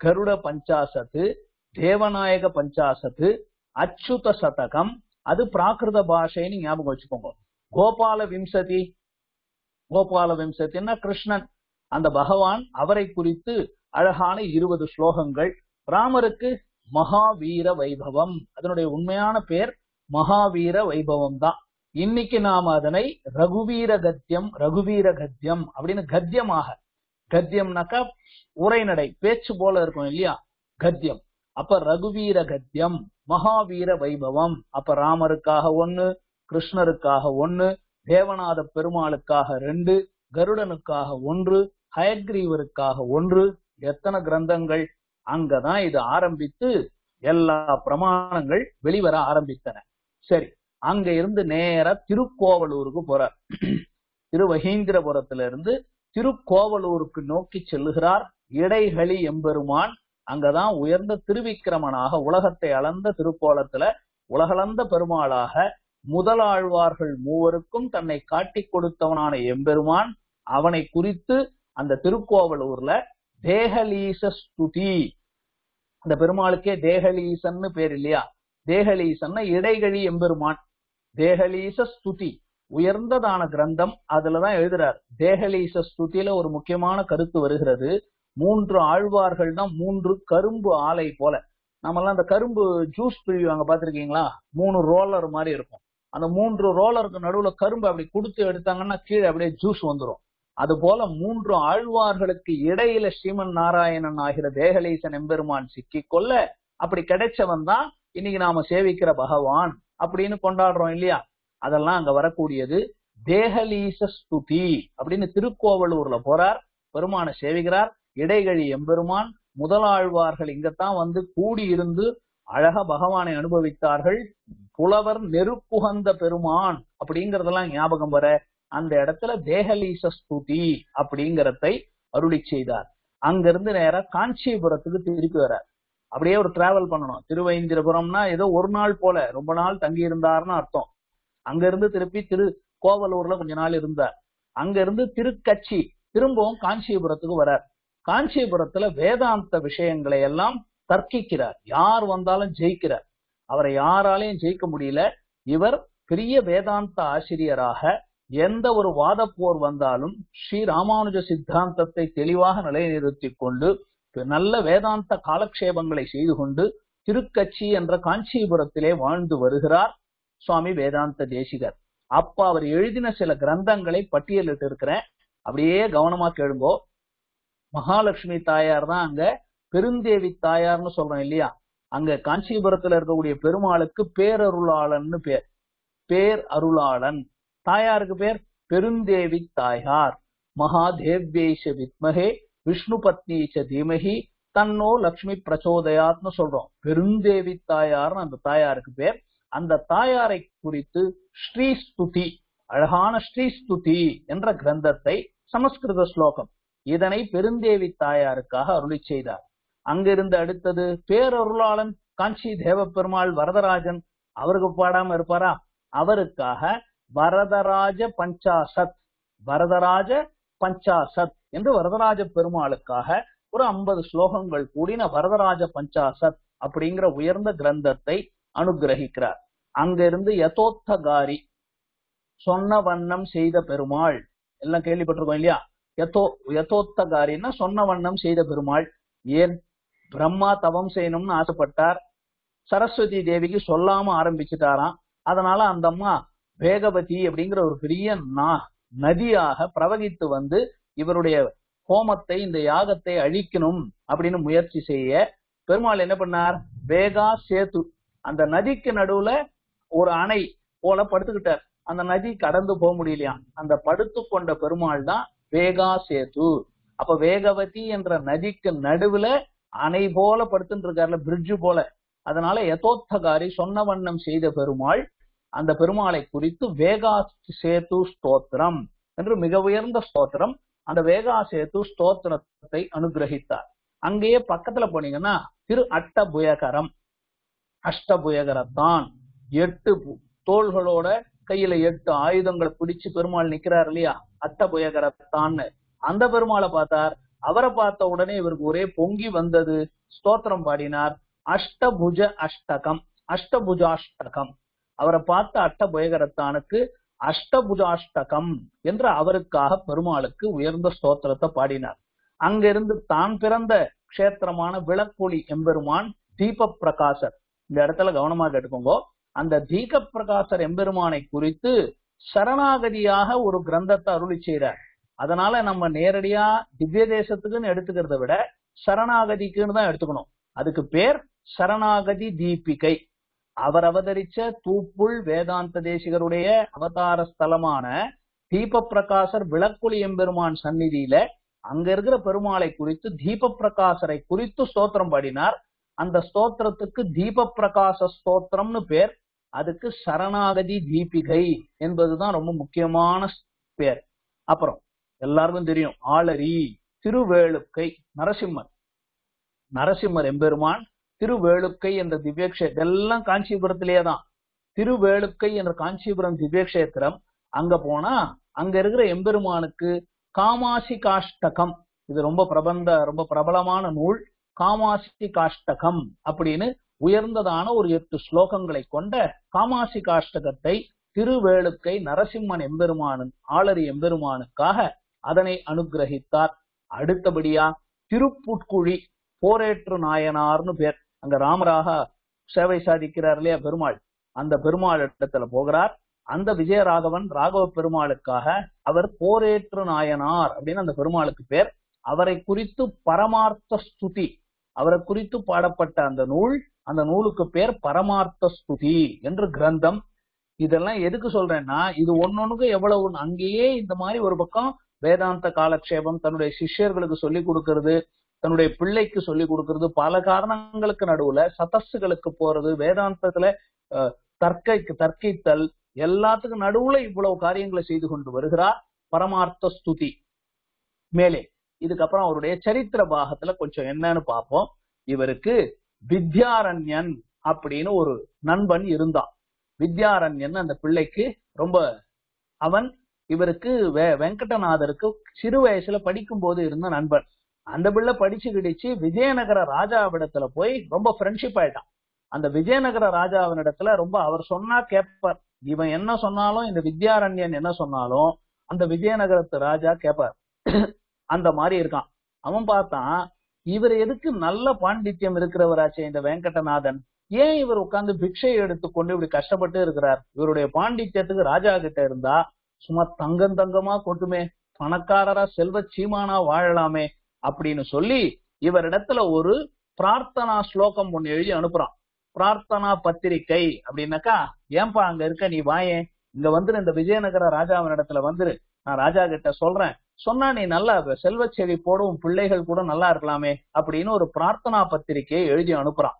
கருட பஞ்சாசத்து தேவநாயக பஞ்சாசத்து அச்சுத சதகம் அது பிராகிருத பாஷைன்னு ஞாபகம் வச்சுக்கோங்க. கோபால விம்சதி. கோபால விம்சத்தின்னா கிருஷ்ணன். அந்த பகவான் அவரை குறித்து அழகான இருபது ஸ்லோகங்கள். ராமருக்கு மகாவீர வைபவம். அதனுடைய உண்மையான பேர் மகாவீர வைபவம் தான். இன்னைக்கு நாம் அதனை ரகுவீர கத்தியம் ரகுவீர கத்தியம் அப்படின்னு கத்தியமாக கத்தியம்னாக்கா உரைநடை பேச்சு போல இருக்கும் இல்லையா? கத்தியம். அப்ப ரகுவீர கத்தியம் மகாவீர வைபவம். அப்ப ராமருக்காக ஒண்ணு கிருஷ்ணருக்காக ஒண்ணு தேவநாத பெருமாளுக்காக ரெண்டு கருடனுக்காக ஒன்று ஹயக்ரீவருக்காக ஒன்று எத்தனை கிரந்தங்கள்? அங்கதான் இது ஆரம்பித்து எல்லா பிரமாணங்கள் வெளிவர ஆரம்பித்தன. சரி அங்க இருந்து நேரா திருக்கோவலூருக்கு போறார். திருவகீந்திரபுரத்துல இருந்து திருக்கோவலூருக்கு நோக்கி செல்லுகிறார் இடைகளி எம்பெருமான். அங்கதான் உயர்ந்த திருவிக்கிரமனாக உலகத்தை அளந்த திருக்கோலத்துல உலகளந்த பெருமாளாக முதலாழ்வார்கள் மூவருக்கும் தன்னை காட்டிக் கொடுத்தவனான எம்பெருமான். அவனை குறித்து அந்த திருக்கோவலூர்ல தேகலீச ஸ்துதி. அந்த பெருமாளுக்கே தேகலீசன்னு பேர் இல்லையா? தேகலீசன்னா இடைகழி எம்பெருமான். தேகலீச ஸ்துதி. உயர்ந்ததான கிரந்தம் அதுலதான் எழுதுறார். தேகலீச ஸ்துதியில ஒரு முக்கியமான கருத்து வருகிறது. மூன்று ஆழ்வார்கள் தான் மூன்று கரும்பு ஆலை போல. நம்மெல்லாம் அந்த கரும்பு ஜூஸ் பிழிவாங்க பாத்திருக்கீங்களா மூணு ரோலர் மாதிரி இருக்கும். அந்த மூன்று ரோலருக்கு நடுவுல கரும்பு அப்படி கொடுத்து எடுத்தாங்கன்னா கீழே அப்படியே ஜூஸ் வந்துடும் அது போல மூன்று ஆழ்வார்களுக்கு இடையில ஸ்ரீமன் நாராயணன் ஆகிற தேகலீசன் எம்பெருமான் சிக்கி கொள்ள அப்படி கிடைச்சவன் தான் இன்னைக்கு நாம சேவிக்கிற பகவான் அப்படின்னு கொண்டாடுறோம் இல்லையா? அதெல்லாம் அங்க வரக்கூடியது தேகலீச ஸ்துதி அப்படின்னு திருக்கோவலூர்ல போறார் பெருமானை சேவிக்கிறார். இடைகழி எம்பெருமான் முதலாழ்வார்கள் இங்கத்தான் வந்து கூடியிருந்து அழக பகவானை அனுபவித்தார்கள். புலவர் நெருப்புகந்த பெருமான் அப்படிங்கறதெல்லாம் ஞாபகம் வர அந்த இடத்துல தேகலீச ஸ்துதி அப்படிங்கறதை அருளி செய்தார். அங்கிருந்து நேரா காஞ்சிபுரத்துக்கு திருப்பி வரார் அப்படியே ஒரு டிராவல் பண்ணணும். திருவைந்திரபுரம்னா ஏதோ ஒரு நாள் போல ரொம்ப நாள் தங்கி இருந்தாருன்னு அர்த்தம். அங்க இருந்து திருப்பி திரு கோவலூர்ல கொஞ்ச நாள் இருந்தார். அங்க இருந்து திருக்கட்சி திரும்பவும் காஞ்சிபுரத்துக்கு வரார். காஞ்சிபுரத்துல வேதாந்த விஷயங்களை எல்லாம் தர்க்கிக்கிறார். யார் வந்தாலும் ஜெயிக்கிறார். அவரை யாராலையும் ஜெயிக்க முடியல. இவர் பெரிய வேதாந்த ஆசிரியராக எந்த ஒரு வாதப்போர் வந்தாலும் ஸ்ரீ ராமானுஜ சித்தாந்தத்தை தெளிவாக நிலைநிறுத்தி கொண்டு நல்ல வேதாந்த காலக்ஷேபங்களை செய்து கொண்டு திருக்கட்சி என்ற காஞ்சிபுரத்திலே வாழ்ந்து வருகிறார். சுவாமி வேதாந்த தேசிகர். அப்ப அவர் எழுதின சில கிரந்தங்களை பட்டியலிட்டு இருக்கிறேன் அப்படியே கவனமா கேளுங்கோ. மகாலட்சுமி தாயார் தான் அங்க பெருந்தேவி தாயார்னு சொல்றோம் இல்லையா? அங்க காஞ்சிபுரத்துல இருக்கக்கூடிய பெருமாளுக்கு பேரருளாளன்னு பேர் பேர் அருளாளன் தாயாருக்கு பேர் பெருந்தேவி தாயார். மகாதேவ்யேஷ வித்மகே விஷ்ணு பத்னீச்ச தீமகி தன்னோ லக்ஷ்மி பிரச்சோதயாத்னு சொல்றோம். பெருந்தேவி தாயார்னு அந்த தாயாருக்கு பேர். அந்த தாயாரை குறித்து ஸ்ரீ ஸ்துதி அழகான ஸ்ரீ ஸ்துதி என்ற கிரந்தத்தை சமஸ்கிருத ஸ்லோகம் இதனை பெருந்தேவி தாயாருக்காக அருளி செய்தார். அங்கிருந்து அடுத்தது பேரருளாளன் காஞ்சி தேவப்பெருமாள் வரதராஜன் அவருக்கு பாடாம இருப்பாரா? அவருக்காக வரதராஜ பஞ்சாசத் வரதராஜ பஞ்சாசத் என்று வரதராஜ பெருமாளுக்காக ஒரு ஐம்பது ஸ்லோகங்கள் கூடின வரதராஜ பஞ்சாசத் அப்படிங்கிற உயர்ந்த கிரந்தத்தை அனுகிரகிக்கிறார். அங்கிருந்து யதோத்தகாரி சொன்ன வண்ணம் செய்த பெருமாள். எல்லாம் கேள்விப்பட்டிருக்கோம் இல்லையா? யதோ யதோத்தகாரின்னா சொன்ன வண்ணம் செய்த பெருமாள். ஏன்? பிரம்மா தவம் செய்யணும்னு ஆசைப்பட்டார். சரஸ்வதி தேவிக்கு சொல்லாம ஆரம்பிச்சுட்டாராம். அதனால அந்த அம்மா வேகவதி அப்படிங்கிற ஒரு பெரிய நதியாக பிரவகித்து வந்து இவருடைய ஹோமத்தை இந்த யாகத்தை அழிக்கணும் அப்படின்னு முயற்சி செய்ய பெருமாள் என்ன பண்ணார்? வேகா சேத்து அந்த நதிக்கு நடுவுல ஒரு அணை போல படுத்துக்கிட்டார். அந்த நதி கடந்து போக முடியலையா? அந்த படுத்து கொண்ட பெருமாள் தான் வேகா சேது அப்ப வேகவதி என்ற நதிக்கு நடுவுல அணை போல படுத்துட்டு இருக்காருல பிரிட்ஜு போல. அதனால யதோத்தகாரி சொன்ன வண்ணம் செய்த பெருமாள் அந்த பெருமாளை குறித்து வேகா சேது ஸ்தோத்திரம் என்று மிக உயர்ந்த ஸ்தோத்திரம். அந்த வேகா சேது ஸ்தோத்திரத்தை அனுகிரகித்தார். அங்கேயே பக்கத்துல போனீங்கன்னா திரு அட்டபுயகரம் அஷ்டபுயகரத்தான் எட்டு தோள்களோட கையில எட்டு ஆயுதங்களை பிடிச்சு பெருமாள் நிக்கிறார் இல்லையா? அட்டபுயகரத்தான்னு அந்த பெருமாளை பார்த்தார். அவரை பார்த்த உடனே இவருக்கு ஒரே பொங்கி வந்தது. ஸ்தோத்திரம் பாடினார். அஷ்டபுஜ அஷ்டகம். அஷ்டபுஜாஷ்டகம். அவரை பார்த்த அட்டபுயகரத்தானுக்கு அஷ்டபுஜாஷ்டகம் என்று அவருக்காக பெருமாளுக்கு உயர்ந்த ஸ்தோத்திரத்தை பாடினார். அங்கிருந்து தான் பிறந்த கஷேத்திரமான விளக்கொளி எம்பெருமான் தீப பிரகாசர் இந்த இடத்துல கவனமா கேட்டுக்கோங்க. அந்த தீக பிரகாசர் எம்பெருமானை குறித்து சரணாகதியாக ஒரு கிரந்தத்தை அருளி செய்கிறார் அதனால நம்ம நேரடியா திவ்ய தேசத்துக்குன்னு எடுத்துக்கிறத விட சரணாகதிக்குன்னு தான் எடுத்துக்கணும். அதுக்கு பேர் சரணாகதி தீபிகை. அவர் அவதரிச்ச தூப்புள் வேதாந்த தேசிகருடைய அவதார ஸ்தலமான தீப பிரகாசர் விளக்குழி எம்பெருமான் சந்நிதியில அங்க இருக்கிற பெருமாளை குறித்து தீப பிரகாசரை குறித்து ஸ்தோத்திரம் பாடினார். அந்த ஸ்தோத்திரத்துக்கு தீப பிரகாச ஸ்தோத்திரம்னு பேர் அதுக்கு சரணாகதி தீபிகை என்பதுதான் ரொம்ப முக்கியமான பேர். அப்புறம் எல்லாருக்கும் தெரியும் ஆளரி திருவேளுக்கை நரசிம்மர். நரசிம்மர் எம்பெருமான் திருவேளுக்கை என்ற திவ்யக்ஷே இதெல்லாம் காஞ்சிபுரத்திலேயே தான். திருவேளுக்கை என்ற காஞ்சிபுரம் திவ்யக்ஷேத்திரம் அங்க போனா அங்க இருக்கிற எம்பெருமானுக்கு காமாசி காஷ்டகம் இது ரொம்ப பிரபந்த ரொம்ப பிரபலமான நூல். காமாசி காஷ்டகம் அப்படின்னு உயர்ந்ததான ஒரு எட்டு ஸ்லோகங்களை கொண்ட காமாசி காஷ்டகத்தை திருவேளுக்கை நரசிம்மன் எம்பெருமானன் ஆளரி எம்பெருமானுக்காக அதனை அனுகிரகித்தார் அடுத்தபடியா திருப்புட்குழி போரேற்று நாயனார்னு பேர். அங்க ராமராக சேவை சாதிக்கிறார் இல்லையா பெருமாள். அந்த பெருமாள் இடத்துல போகிறார். அந்த விஜயராகவன் ராகவ பெருமாளுக்காக அவர் போரேற்று நாயனார் அப்படின்னு அந்த பெருமாளுக்கு பேர். அவரை குறித்து பரமார்த்த ஸ்துதி அவரை குறித்து பாடப்பட்ட அந்த நூல் அந்த நூலுக்கு பேர் பரமார்த்த ஸ்துதி என்று கிரந்தம். இதெல்லாம் எதுக்கு சொல்றேன்னா இது ஒன்னொன்னுக்கு எவ்வளவு அங்கேயே இந்த மாதிரி ஒரு பக்கம் வேதாந்த காலக்ஷேபம் தன்னுடைய சிஷ்யர்களுக்கு சொல்லி கொடுக்கறது தன்னுடைய பிள்ளைக்கு சொல்லி கொடுக்கறது பல காரணங்களுக்கு நடுவுல சதஸ்களுக்கு போறது வேதாந்தத்துல அஹ், தர்க்க தர்க்கித்தல் எல்லாத்துக்கும் நடுவுல இவ்வளவு காரியங்களை செய்து கொண்டு வருகிறார் பரமார்த்த ஸ்துதி மேலே. இதுக்கப்புறம் அவருடைய சரித்திர பாகத்துல கொஞ்சம் என்னன்னு பார்ப்போம். இவருக்கு வித்யாரண்யன் அப்படின்னு ஒரு நண்பன் இருந்தான். வித்யாரண்யன் அந்த பிள்ளைக்கு ரொம்ப அவன் இவருக்கு வெ- வெங்கடநாதருக்கு சிறு வயசுல படிக்கும் போது இருந்த நண்பன். அந்த பிள்ளை படிச்சு கிடிச்சு விஜயநகர ராஜாவிடத்துல போய் ரொம்ப ஃப்ரெண்ட்ஷிப் ஆயிட்டான். அந்த விஜயநகர ராஜாவினிடத்துல ரொம்ப அவர் சொன்னா கேட்பார் இவன் என்ன சொன்னாலும் இந்த வித்யாரண்யன் என்ன சொன்னாலும் அந்த விஜயநகரத்து ராஜா கேட்பார் அந்த மாதிரி இருக்கான். அவன் பார்த்தான் இவர் எதுக்கு நல்ல பாண்டித்யம் இருக்கிறவராச்சே இந்த வெங்கடநாதன்? ஏன் இவர் உட்கார்ந்து பிக்ஷையை எடுத்துக்கொண்டு இப்படி கஷ்டப்பட்டு இருக்கிறார்? இவருடைய பாண்டித்யத்துக்கு ராஜா கிட்ட இருந்தா சும்மா தங்கம் தங்கமா கொட்டுமே பணக்காரரா செல்வ சீமானா வாழலாமே அப்படின்னு சொல்லி இவரிடத்துல ஒரு பிரார்த்தனா ஸ்லோகம் ஒண்ணு எழுதி அனுப்புறான். பிரார்த்தனா பத்திரிகை அப்படின்னாக்கா ஏன்பா அங்க இருக்க நீ வாயே இங்க வந்துரு இந்த விஜயநகர ராஜாவின் இடத்துல வந்துரு நான் ராஜா கிட்ட சொல்றேன் சொன்னா நீ நல்லா செல்வ செழிப்போடு உன் பிள்ளைகள் கூட நல்லா இருக்கலாமே அப்படின்னு ஒரு பிரார்த்தனா பத்திரிகையை எழுதி அனுப்புறான்.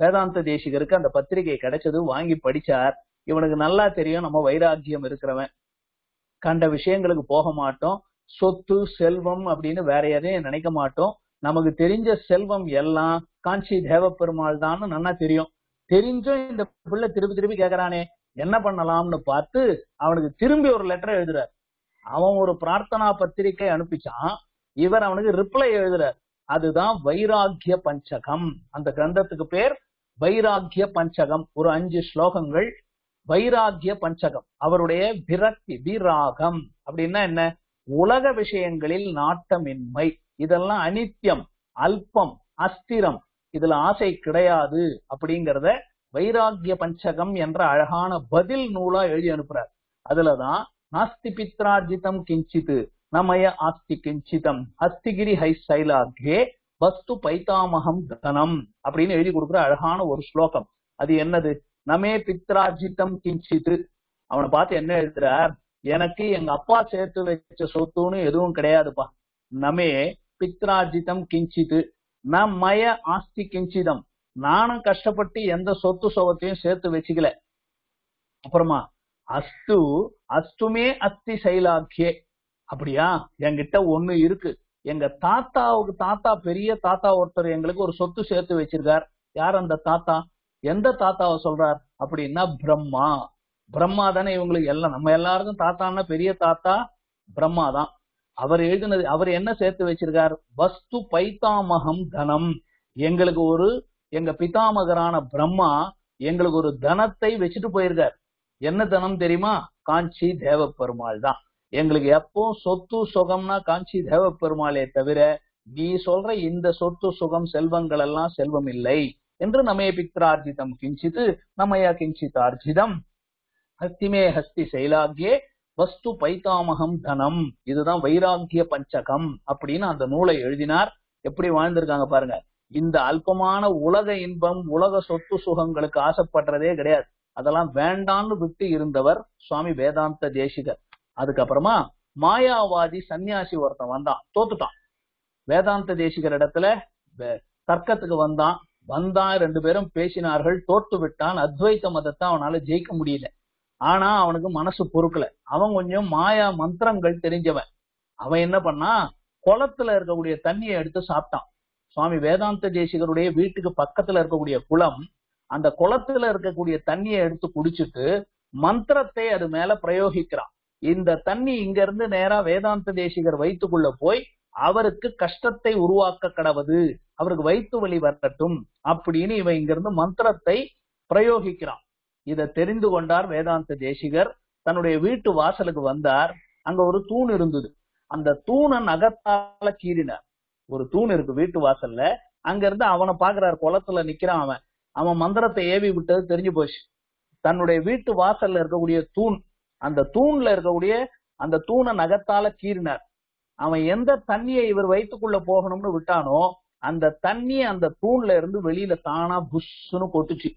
வேதாந்த தேசிகருக்கு அந்த பத்திரிகை கிடைச்சது வாங்கி படிச்சார். இவனுக்கு நல்லா தெரியும் நம்ம வைராக்கியம் இருக்கிறவன். கண்ட விஷயங்களுக்கு போக மாட்டோம். சொத்து செல்வம் அப்படின்னு வேற எதையும் நினைக்க மாட்டோம். நமக்கு தெரிஞ்ச செல்வம் எல்லாம் காஞ்சி தேவப்பெருமாள் தான் நல்லா தெரியும். தெரிஞ்சும் இந்த பிள்ளை திருப்பி திருப்பி கேக்குறானே என்ன பண்ணலாம்னு பார்த்து அவனுக்கு திரும்பி ஒரு லெட்டர் எழுதுறாரு. அவன் ஒரு பிரார்த்தனா பத்திரிகை அனுப்பிச்சான். இவர் அவனுக்கு ரிப்ளை எழுதுறார் அதுதான் வைராகிய பஞ்சகம். அந்த கிரந்தத்துக்கு பேர் வைராகிய பஞ்சகம். ஒரு அஞ்சு ஸ்லோகங்கள். வைராகிய பஞ்சகம். அவருடைய விரக்தி விராகம். அப்படின்னா என்ன? உலக விஷயங்களில் நாட்டமின்மை. இதெல்லாம் அனித்தியம் அல்பம் அஸ்திரம். இதுல ஆசை கிடையாது அப்படிங்கறத வைராகிய பஞ்சகம் என்ற அழகான பதில் நூலா எழுதி அனுப்புறார். அதுலதான் நாஸ்தி பித்ரார்ஜிதம் கிஞ்சித் நமய ஆஸ்தி கிஞ்சிதம் அஸ்திகிரி ஹை சைலாகே வஸ்து பைத்தாமகம் தனம் அப்படின்னு எழுதி கொடுக்குற அழகான ஒரு ஸ்லோகம். அது என்னது? நமே பித்ரார்ஜிதம் கிஞ்சித்து அவனை பார்த்து என்ன எழுதுறார் எனக்கு எங்க அப்பா சேர்த்து வச்ச சொத்துன்னு எதுவும் கிடையாதுப்பா. நமே பித்ராஜித்தம் கிஞ்சித்து ந மய ஆஸ்தி கிஞ்சிதம். நானும் கஷ்டப்பட்டு எந்த சொத்து சுகத்தையும் சேர்த்து வச்சுக்கல. அப்புறமா அஸ்து அஸ்துமே அஸ்தி சைலாக்கியே அப்படியா? என்கிட்ட ஒண்ணு இருக்கு. எங்க தாத்தாவுக்கு தாத்தா பெரிய தாத்தா ஒருத்தர் எங்களுக்கு ஒரு சொத்து சேர்த்து வச்சிருக்கார். யார் அந்த தாத்தா? எந்த தாத்தாவை சொல்றார்? அப்படின்னா பிரம்மா. பிரம்மா தானே இவங்களுக்கு எல்லாம். நம்ம எல்லாருக்கும் தாத்தான்னா பெரிய தாத்தா பிரம்மா தான். அவர் எழுதினது அவர் என்ன சேர்த்து வச்சிருக்கார்? வஸ்து பைத்தாமகம் தனம். எங்களுக்கு ஒரு எங்க பிதாமகரான பிரம்மா எங்களுக்கு ஒரு தனத்தை வச்சுட்டு போயிருக்கார். என்ன தனம் தெரியுமா? காஞ்சி தேவ பெருமாள் தான். எங்களுக்கு எப்போ சொத்து சுகம்னா காஞ்சி தேவ பெருமாளே தவிர நீ சொல்ற இந்த சொத்து சுகம் செல்வங்கள் எல்லாம் செல்வம் இல்லை என்று நம்ம பித்ரார்ஜிதம் கிஞ்சித்து நம்மையா கிஞ்சித் ஆர்ஜிதம் ஹஸ்திமே ஹஸ்தி செயலாகியே வஸ்து பைத்தாமகம் தனம். இதுதான் வைராக்கிய பஞ்சகம் அப்படின்னு அந்த நூலை எழுதினார். எப்படி வாழ்ந்திருக்காங்க பாருங்க. இந்த அல்பமான உலக இன்பம் உலக சொத்து சுகங்களுக்கு ஆசைப்படுறதே கிடையாது. அதெல்லாம் வேண்டான்னு விட்டு இருந்தவர் சுவாமி வேதாந்த தேசிகர். அதுக்கப்புறமா மாயாவாதி சன்னியாசி ஒருத்தன் வந்தான் தோத்துட்டான். வேதாந்த தேசிகர் இடத்துல தர்க்கத்துக்கு வந்தான். வந்தான் ரெண்டு பேரும் பேசினார்கள் தோத்து விட்டான். அத்வைத்த மதத்தை அவனால ஜெயிக்க முடியல. ஆனா அவனுக்கு மனசு பொறுக்கல. அவன் கொஞ்சம் மாயா மந்திரங்கள் தெரிஞ்சவன். அவன் என்ன பண்ணா குளத்துல இருக்கக்கூடிய தண்ணியை எடுத்து சாப்பிட்டான். சுவாமி வேதாந்த தேசிகருடைய வீட்டுக்கு பக்கத்துல இருக்கக்கூடிய குளம் அந்த குளத்துல இருக்கக்கூடிய தண்ணியை எடுத்து குடிச்சிட்டு மந்திரத்தை அது மேல பிரயோகிக்கிறான். இந்த தண்ணி இங்க இருந்து நேரா வேதாந்த தேசிகர் வயிற்றுக்குள்ள போய் அவருக்கு கஷ்டத்தை உருவாக்க கடவுது. அவருக்கு வயிற்று வழி வரட்டும் அப்படின்னு இவன் இங்கிருந்து மந்திரத்தை பிரயோகிக்கிறான். இதை தெரிந்து கொண்டார் வேதாந்த தேசிகர். தன்னுடைய வீட்டு வாசலுக்கு வந்தார். அங்க ஒரு தூண் இருந்தது. அந்த தூணை நகத்தால கீறினார். ஒரு தூண் இருக்கு வீட்டு வாசல்ல. அங்க இருந்து அவனை பாக்குறாரு குளத்துல நிக்கிறான் அவன். அவன் மந்திரத்தை ஏவி விட்டது தெரிஞ்சு போச்சு. தன்னுடைய வீட்டு வாசல்ல இருக்கக்கூடிய தூண் அந்த தூண்ல இருக்கக்கூடிய அந்த தூணை நகத்தால கீறினார். அவன் எந்த தண்ணியை இவர் வயிற்றுக்குள்ள போகணும்னு விட்டானோ அந்த தண்ணி அந்த தூண்ல இருந்து வெளியில தானா புஷ்னு கொட்டுச்சு.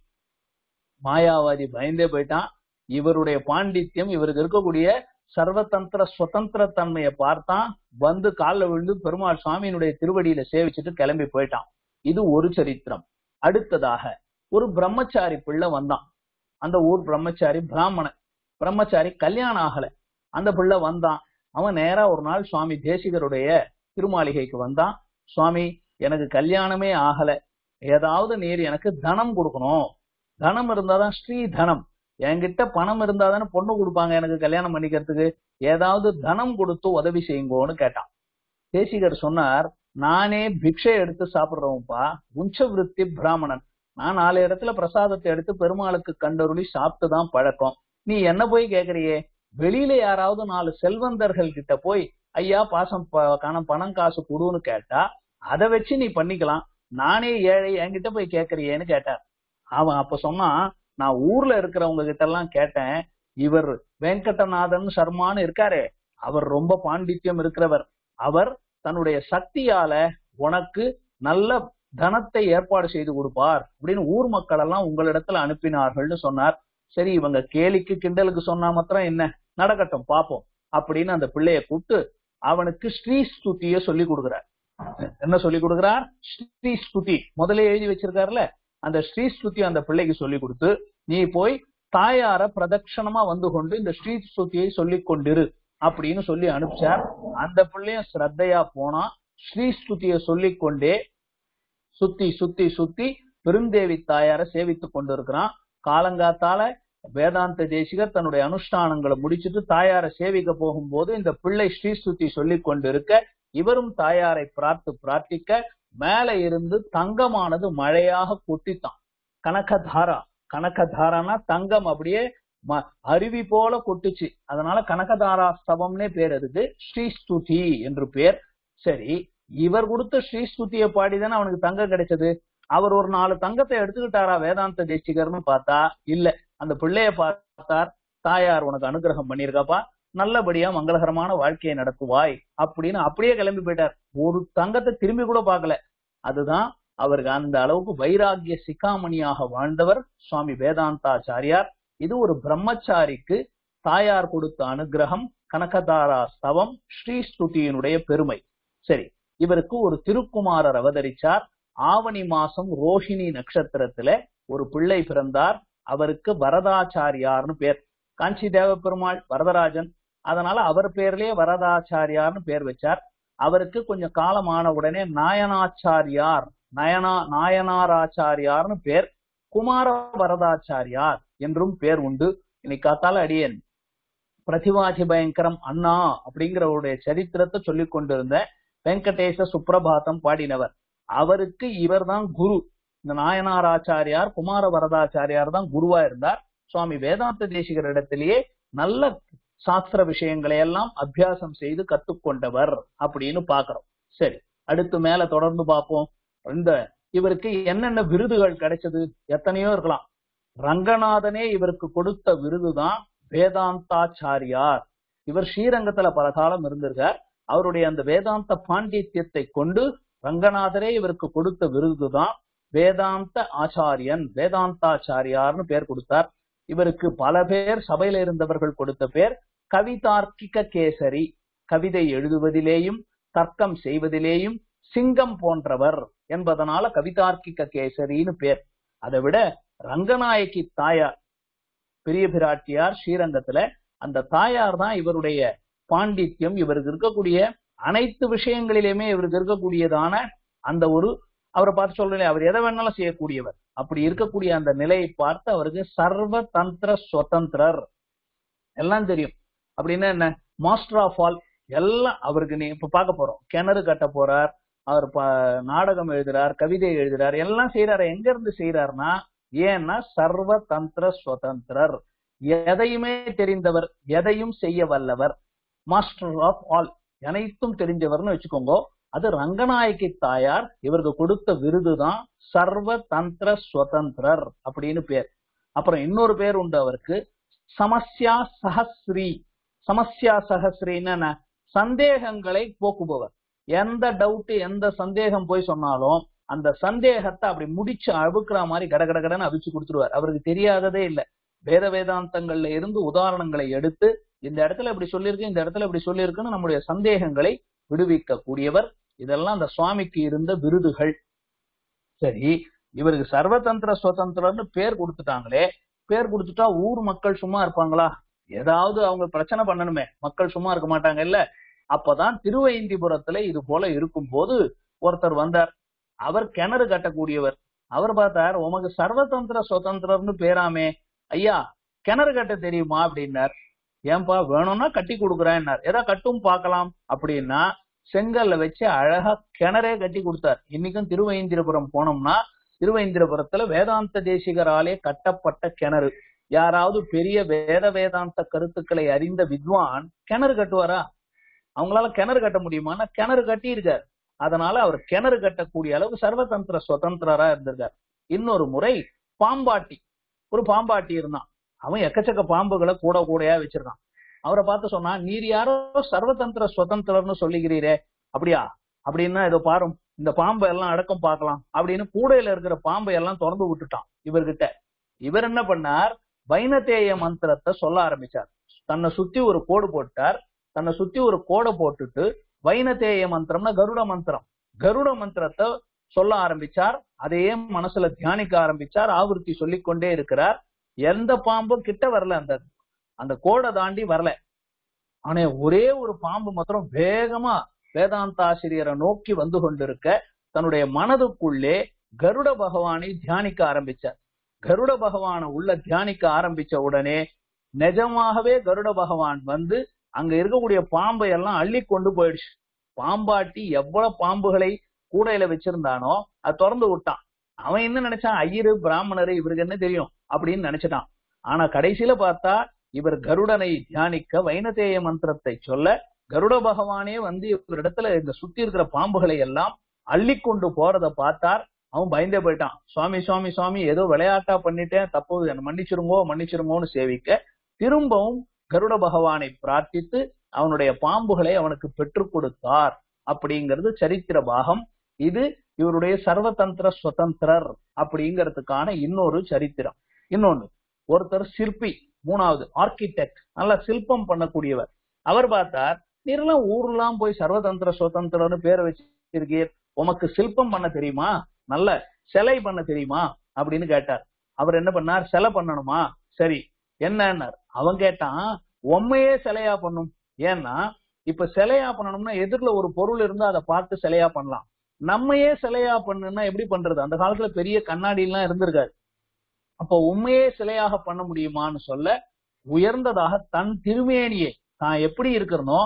மாயாவாதி பயந்தே போயிட்டான். இவருடைய பாண்டித்யம் இவருக்கு இருக்கக்கூடிய சர்வதந்திர சுதந்திர தன்மையை பார்த்தான். வந்து காலில் விழுந்து பெருமாள் சுவாமியினுடைய திருவடியில சேவிச்சுட்டு கிளம்பி போயிட்டான். இது ஒரு சரித்திரம். அடுத்ததாக ஒரு பிரம்மச்சாரி பிள்ளை வந்தான். அந்த ஊர் பிரம்மச்சாரி பிராமணன். பிரம்மச்சாரி கல்யாணம் ஆகல. அந்த பிள்ளை வந்தான். அவன் நேரா ஒரு நாள் சுவாமி தேசிகருடைய திருமாளிகைக்கு வந்தான். சுவாமி எனக்கு கல்யாணமே ஆகல. ஏதாவது நீர் எனக்கு தனம் கொடுக்கணும். தனம் இருந்தாதான் ஸ்ரீ தனம். என்கிட்ட பணம் இருந்தாதானே பொண்ணு கொடுப்பாங்க எனக்கு கல்யாணம் பண்ணிக்கிறதுக்கு. ஏதாவது தனம் கொடுத்து உதவி செய்யுங்கோன்னு கேட்டான். தேசிகர் சொன்னார் நானே பிக்ஷை எடுத்து சாப்பிடுறவன்ப்பா உஞ்ச விருத்தி பிராமணன். நான் நாலு இடத்துல பிரசாதத்தை எடுத்து பெருமாளுக்கு கண்டருளி சாப்பிட்டுதான் பழக்கம். நீ என்ன போய் கேக்குறியே? வெளியில யாராவது நாலு செல்வந்தர்கள் கிட்ட போய் ஐயா பாசம் காண பணம் காசு கொடுன்னு கேட்டா அதை வச்சு நீ பண்ணிக்கலாம். நானே ஏழை என்கிட்ட போய் கேக்குறியேன்னு கேட்டார் அவன் அப்ப சொன்னா நான் ஊர்ல இருக்கிறவங்க கிட்ட எல்லாம் கேட்டேன். இவர் வெங்கடநாதன் சர்மான்னு இருக்காரே. அவர் ரொம்ப பாண்டித்யம் இருக்கிறவர். அவர் தன்னுடைய சக்தியால உனக்கு நல்ல தனத்தை ஏற்பாடு செய்து கொடுப்பார் அப்படின்னு ஊர் மக்கள் எல்லாம் உங்களிடத்துல அனுப்பினார்கள்னு சொன்னார். சரி இவங்க கேலிக்கு கிண்டலுக்கு சொன்னா மாத்திரம் என்ன? நடக்கட்டும் பாப்போம் அப்படின்னு அந்த பிள்ளைய கூப்பிட்டு அவனுக்கு ஸ்ரீ ஸ்துதிய சொல்லி கொடுக்குறார். என்ன சொல்லி கொடுக்குறார்? ஸ்ரீ ஸ்துதி. முதல்ல எழுதி வச்சிருக்காருல அந்த ஸ்ரீ ஸ்துதி அந்த பிள்ளைக்கு சொல்லி கொடுத்து நீ போய் தாயார பிரதட்சணமா வந்து கொண்டு இந்த ஸ்ரீ ஸ்துதியை சொல்லி கொண்டிரு அப்படின்னு சொல்லி அனுப்பிச்சார். அந்த பிள்ளையும் ஸ்ரத்தையா போனா ஸ்ரீ ஸ்துதிய சொல்லிக் கொண்டே சுத்தி சுத்தி சுத்தி பெருந்தேவி தாயார சேவித்துக் கொண்டிருக்கிறான். காலங்காத்தால வேதாந்த தேசிகர் தன்னுடைய அனுஷ்டானங்களை முடிச்சுட்டு தாயாரை சேவிக்க போகும்போது இந்த பிள்ளை ஸ்ரீஸ்துதி சொல்லி கொண்டிருக்க இவரும் தாயாரை பார்த்து பிரார்த்திக்க மேல இருந்து தங்கமானது மழையாக கொட்டித்தான். கனகதாரா கனகதாரானா தங்கம் அப்படியே அருவி போல கொட்டுச்சு. அதனால கனகதாரா ஸ்தவம்னே பேர் அதுக்கு. ஸ்ரீஸ்துதி என்று பேர். சரி இவர் கொடுத்த ஸ்ரீஸ்துதியை பாடிதானே அவனுக்கு தங்கம் கிடைச்சது? அவர் ஒரு நாலு தங்கத்தை எடுத்துக்கிட்டாரா வேதாந்த தேசிகர்னு பார்த்தா? இல்ல. அந்த பிள்ளைய பார்த்தார் தாயார் உனக்கு அனுகிரகம் பண்ணிருக்காப்பா நல்லபடியா மங்களகரமான வாழ்க்கையை நடத்துவாய். அப்படின்னு அப்படியே கிளம்பி போயிட்டார். ஒரு தங்கத்தை திரும்பி கூட பார்க்கல. அதுதான் அவருக்கு அந்த அளவுக்கு வைராகிய சிக்காமணியாக வாழ்ந்தவர் சுவாமி வேதாந்தாச்சாரியார். இது ஒரு பிரம்மச்சாரிக்கு தாயார் கொடுத்த அனுகிரகம் கனகதாரா ஸ்தவம் ஸ்ரீஸ்துதியினுடைய பெருமை. சரி. இவருக்கு ஒரு திருக்குமாரர் அவதரிச்சார். ஆவணி மாசம் ரோஹிணி நட்சத்திரத்துல ஒரு பிள்ளை பிறந்தார். அவருக்கு வரதாச்சாரியார்னு பேர். காஞ்சி தேவ பெருமாள் வரதராஜன். அதனால அவர் பேர்லயே வரதாச்சாரியார்னு பேர் வச்சார். அவருக்கு கொஞ்சம் காலமான உடனே நாயனாச்சாரியார் நயனா நாயனாராச்சாரியார்னு பேர். குமார வரதாச்சாரியார் என்றும் பேர் உண்டு. இன்னைக்கு காத்தால அடியேன். பிரதிவாதி பயங்கரம் அண்ணா அப்படிங்கிறவருடைய சரித்திரத்தை சொல்லிக் கொண்டிருந்தேன் வெங்கடேச சுப்பிரபாதம் பாடினவர். அவருக்கு இவர் தான் குரு. இந்த நாயனாராச்சாரியார் குமார வரதாச்சாரியார் தான் குருவா இருந்தார். சுவாமி வேதாந்த தேசிகர் இடத்திலேயே நல்ல சாஸ்திர விஷயங்களை எல்லாம் அபியாசம் செய்து கத்துக்கொண்டவர் அப்படின்னு பாக்குறோம் சரி அடுத்து மேல தொடர்ந்து பார்ப்போம். இந்த இவருக்கு என்னென்ன விருதுகள் கிடைச்சது? எத்தனையோ இருக்கலாம். ரங்கநாதனே இவருக்கு கொடுத்த விருதுதான் வேதாந்தாச்சாரியார். இவர் ஸ்ரீரங்கத்துல பல காலம் இருந்திருக்கார். அவருடைய அந்த வேதாந்த பாண்டித்யத்தை கொண்டு ரங்கநாதரே இவருக்கு கொடுத்த விருதுதான் வேதாந்த ஆச்சாரியன் வேதாந்தாச்சாரியார்னு பேர் கொடுத்தார். இவருக்கு பல பேர் சபையில இருந்தவர்கள் கொடுத்த பேர் கவிதார்க்கிக கேசரி. கவிதை எழுதுவதிலேயும் தர்க்கம் செய்வதிலேயும் சிங்கம் போன்றவர் என்பதனால கவிதார்க்கிக கேசரின்னு பேர். அதை விட ரங்கநாயகி தாயார் பெரிய பிராட்டியார் ஸ்ரீரங்கத்துல அந்த தாயார் தான் இவருடைய பாண்டித்யம் இவருக்கு இருக்கக்கூடிய அனைத்து விஷயங்களிலுமே இவருக்கு இருக்கக்கூடியதான அந்த ஒரு அவரை பார்த்து சொல்றேன் அவர் எதை வேணாலும் செய்யக்கூடியவர். அப்படி இருக்கக்கூடிய அந்த நிலையை பார்த்து அவருக்கு சர்வ தந்திர சுதந்திரர். எல்லாம் தெரியும். அப்படின்னா என்ன? மாஸ்டர் ஆஃப் ஆல் எல்லாம் அவருக்கு நீ இப்ப பார்க்க போறோம். கிணறு கட்ட போறார் அவர் நாடகம் எழுதுறார் கவிதை எழுதுறார் எல்லாம் செய்யறாரு எங்க இருந்து செய்யறாருன்னா ஏன்னா சர்வ தந்திர சுதந்திரர். எதையுமே தெரிந்தவர் எதையும் செய்ய வல்லவர். மாஸ்டர் ஆஃப் ஆல் அனைத்தும் தெரிஞ்சவர்னு வச்சுக்கோங்க. அது ரங்கநாயகி தாயார் இவருக்கு கொடுத்த விருதுதான் சர்வ தந்திர சுதந்திரர் அப்படின்னு பேர். அப்புறம் இன்னொரு பேர் உண்டு அவருக்கு. சமஸ்யா சஹஸ்ரீ. சமஸ்யா சஹஸ்ரீன்னு சந்தேகங்களை போக்குபவர். எந்த டவுட் எந்த சந்தேகம் போய் சொன்னாலும் அந்த சந்தேகத்தை அப்படி முடிச்சு அழுக்கிற மாதிரி கட கட அவிச்சு கொடுத்துருவார். அவருக்கு தெரியாததே இல்ல. வேத வேதாந்தங்கள்ல இருந்து உதாரணங்களை எடுத்து இந்த இடத்துல இப்படி சொல்லியிருக்கு இந்த இடத்துல இப்படி சொல்லியிருக்குன்னு நம்முடைய சந்தேகங்களை விடுவிக்க கூடியவர் இதெல்லாம் அந்த சுவாமிக்கு இருந்த விருதுகள். சரி இவருக்கு சர்வதந்திர சுதந்திரம்னு பேர் கொடுத்துட்டாங்களே பேர் கொடுத்துட்டா ஊர் மக்கள் சும்மா இருப்பாங்களா? ஏதாவது அவங்க பிரச்சனை பண்ணணுமே மக்கள் சும்மா இருக்க மாட்டாங்க இல்ல. அப்பதான் திருவைந்திபுரத்துல இது போல இருக்கும்போது ஒருத்தர் வந்தார். அவர் கிணறு கட்டக்கூடியவர். அவர் பார்த்தார் உமக்கு சர்வதந்திர சுதந்திரம்னு பேராமே. ஐயா கிணறு கட்ட தெரியுமா? அப்படின்னார். ஏன்பா வேணும்னா கட்டி கொடுக்குறேன்னார். ஏதா கட்டும் பார்க்கலாம். அப்படின்னா செங்கல்ல வச்சு அழகா கிணறே கட்டி கொடுத்தார். இன்னைக்கும் திருவைந்திரபுரம் போனோம்னா திருவைந்திரபுரத்துல வேதாந்த தேசிகராலே கட்டப்பட்ட கிணறு. யாராவது பெரிய வேத வேதாந்த கருத்துக்களை அறிந்த வித்வான் கிணறு கட்டுவாரா? அவங்களால கிணறு கட்ட முடியுமான்னா கிணறு கட்டி இருக்கார் அதனால அவர் கிணறு கட்டக்கூடிய அளவுக்கு சர்வதந்திர சுதந்திரரா இருந்திருக்கார். இன்னொரு முறை பாம்பாட்டி. ஒரு பாம்பாட்டி இருந்தான். அவன் எக்கச்சக்க பாம்புகளை கூட கூடையா வச்சிருக்கான். அவரை பார்த்து சொன்னா நீர் யாரோ சர்வதந்திர சுதந்திரம்னு சொல்லிக்கிறீரே அப்படியா? அப்படின்னா இதோ பாரும் இந்த பாம்பை எல்லாம் அடக்கம் பார்க்கலாம். அப்படின்னு கூடையில இருக்கிற பாம்பை எல்லாம் திறந்து விட்டுட்டான் இவர்கிட்ட. இவர் என்ன பண்ணார்? வைனதேய மந்திரத்தை சொல்ல ஆரம்பிச்சார். தன்னை சுத்தி ஒரு கோடு போட்டார் தன்னை சுத்தி ஒரு கோடை போட்டுட்டு வைனதேய மந்திரம்னா கருட மந்திரம். கருட மந்திரத்தை சொல்ல ஆரம்பிச்சார். அதையே மனசுல தியானிக்க ஆரம்பிச்சார். ஆவருத்தி சொல்லிக்கொண்டே இருக்கிறார். எந்த பாம்பும் கிட்ட வரல அந்த அந்த கோடை தாண்டி வரல. ஆனா ஒரே ஒரு பாம்பு மாத்திரம் வேகமா வேதாந்தாசிரியரை நோக்கி வந்து கொண்டிருக்க தன்னுடைய மனதுக்குள்ளே கருட பகவானை தியானிக்க ஆரம்பிச்சார் கருட பகவானை உள்ள தியானிக்க ஆரம்பிச்ச உடனே நிஜமாகவே கருட பகவான் வந்து அங்க இருக்கக்கூடிய பாம்பை எல்லாம் அள்ளி கொண்டு போயிடுச்சு. பாம்பாட்டி எவ்வளவு பாம்புகளை கூடையில வச்சிருந்தானோ அது திறந்து விட்டான். அவன் என்ன நினைச்சான்? ஐயரு பிராமணரு இவருக்கு என்ன தெரியும்? அப்படின்னு நினைச்சிட்டான். ஆனா கடைசியில பார்த்தா இவர் கருடனை தியானிக்க வைனதேய மந்திரத்தை சொல்ல கருட பகவானே வந்து இவரிடத்துல இந்த சுத்தி இருக்கிற பாம்புகளை எல்லாம் அள்ளி கொண்டு போறத பார்த்தார். அவன் பயந்தே போயிட்டான். சுவாமி சுவாமி சுவாமி ஏதோ விளையாட்டா பண்ணிட்டேன். தப்பு என்ன மன்னிச்சிருங்கோ மன்னிச்சிருங்கோன்னு சேவிக்க. திரும்பவும் கருட பகவானை பிரார்த்தித்து அவனுடைய பாம்புகளை அவனுக்கு பெற்றுக் கொடுத்தார். அப்படிங்கிறது சரித்திர பாகம். இது இவருடைய சர்வதந்திர சுதந்திரர் அப்படிங்கிறதுக்கான இன்னொரு சரித்திரம். இன்னொன்னு ஒருத்தர் சிற்பி மூணாவது ஆர்கிடெக்ட் நல்லா சிற்பம் பண்ணக்கூடியவர். அவர் பார்த்தார் நீரெல்லாம் ஊர்லாம் போய் சர்வதந்திர சுதந்திரம்னு பேரை வச்சிருக்கீர். உமக்கு சிற்பம் பண்ண தெரியுமா? நல்ல சிலை பண்ண தெரியுமா? அப்படின்னு கேட்டார். அவர் என்ன பண்ணார்? சிலை பண்ணணுமா? சரி. என்னன்னார்? அவன் கேட்டான் உண்மையே சிலையா பண்ணும். ஏன்னா இப்ப சிலையா பண்ணணும்னா எதிர்ல ஒரு பொருள் இருந்தா அதை பார்த்து சிலையா பண்ணலாம். நம்மையே சிலையா பண்ணுன்னா எப்படி பண்றது? அந்த காலத்துல பெரிய கண்ணாடி எல்லாம் இருந்திருக்காரு அப்ப உண்மையே சிலையாக பண்ண முடியுமான்னு சொல்ல உயர்ந்ததாக தன் திருமேனியை தான் எப்படி இருக்கிறனோ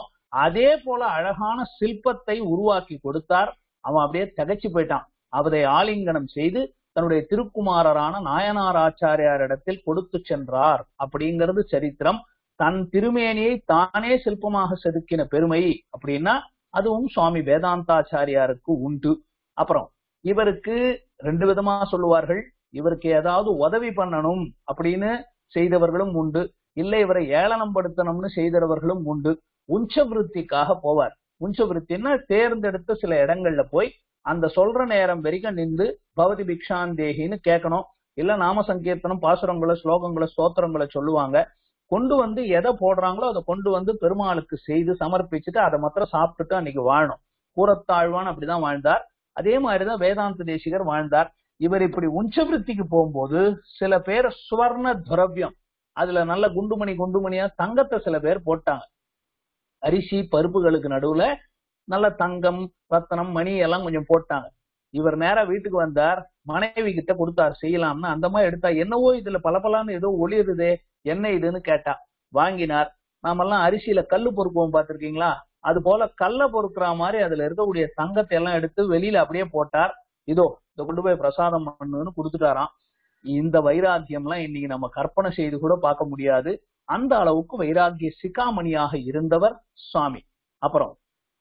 அதே போல அழகான சிற்பத்தை உருவாக்கி கொடுத்தார். அவன் அப்படியே திகைச்சு போயிட்டான். அவரை ஆலிங்கனம் செய்து தன்னுடைய திருக்குமாரரான நாயனார் ஆச்சாரியாரிடத்தில் கொடுத்து சென்றார் அப்படிங்கிறது சரித்திரம். தன் திருமேனியை தானே சிற்பமாக செதுக்கின பெருமை அப்படின்னா அதுவும் சுவாமி வேதாந்தாச்சாரியாருக்கு உண்டு. அப்புறம் இவருக்கு ரெண்டு விதமா சொல்லுவார்கள். இவருக்கு ஏதாவது உதவி பண்ணணும் அப்படின்னு செய்தவர்களும் உண்டு. இல்லை இவரை ஏளனம் படுத்தணும்னு செய்தவர்களும் உண்டு. உஞ்சவிருத்திக்காக போவார். உஞ்சவிருத்தின்னா தேர்ந்தெடுத்த சில இடங்கள்ல போய் அந்த சொல்ற நேரம் வரைக்கும் நின்று பவதி பிக்ஷாந்தேகின்னு கேட்கணும். இல்ல நாம சங்கீர்த்தனம் பாசுரங்களை ஸ்லோகங்களை ஸ்தோத்திரங்களை சொல்லுவாங்க. கொண்டு வந்து எதை போடுறாங்களோ அதை கொண்டு வந்து பெருமாளுக்கு செய்து சமர்ப்பிச்சுட்டு அதை மாத்திரம் சாப்பிட்டுட்டு அன்னைக்கு வாழணும். கூறத்தாழ்வான் அப்படிதான் வாழ்ந்தார். அதே மாதிரிதான் வேதாந்த தேசிகர் வாழ்ந்தார். இவர் இப்படி உஞ்சவிருத்திக்கு போகும்போது சில பேர் சுவர்ண துரவியம். அதுல நல்ல குண்டுமணி குண்டுமணியா தங்கத்தை சில பேர் போட்டாங்க. அரிசி பருப்புகளுக்கு நடுவுல நல்ல தங்கம் ரத்தனம் மணி எல்லாம் கொஞ்சம் போட்டாங்க. இவர் நேரா வீட்டுக்கு வந்தார் மனைவி கிட்ட கொடுத்தார் செய்யலாம்னு அந்த மாதிரி எடுத்தா என்னவோ இதுல பளபளன்னு ஏதோ ஒளிருதே என்ன இதுன்னு கேட்டா. வாங்கினார். நாமெல்லாம் அரிசியில கல்லு பொறுப்போம் பாத்திருக்கீங்களா அது போல கல்ல பொறுக்கிற மாதிரி அதுல இருக்கக்கூடிய தங்கத்தை எல்லாம் எடுத்து வெளியில அப்படியே போட்டார். இதோ இதை கொண்டு போய் பிரசாதம் பண்ணுன்னு கொடுத்துட்டாராம். இந்த வைராக்கியம் எல்லாம் இன்னைக்கு நம்ம கற்பனை செய்து கூட பார்க்க முடியாது. அந்த அளவுக்கு வைராக்கிய சிகாமணியாக இருந்தவர் சுவாமி. அப்புறம்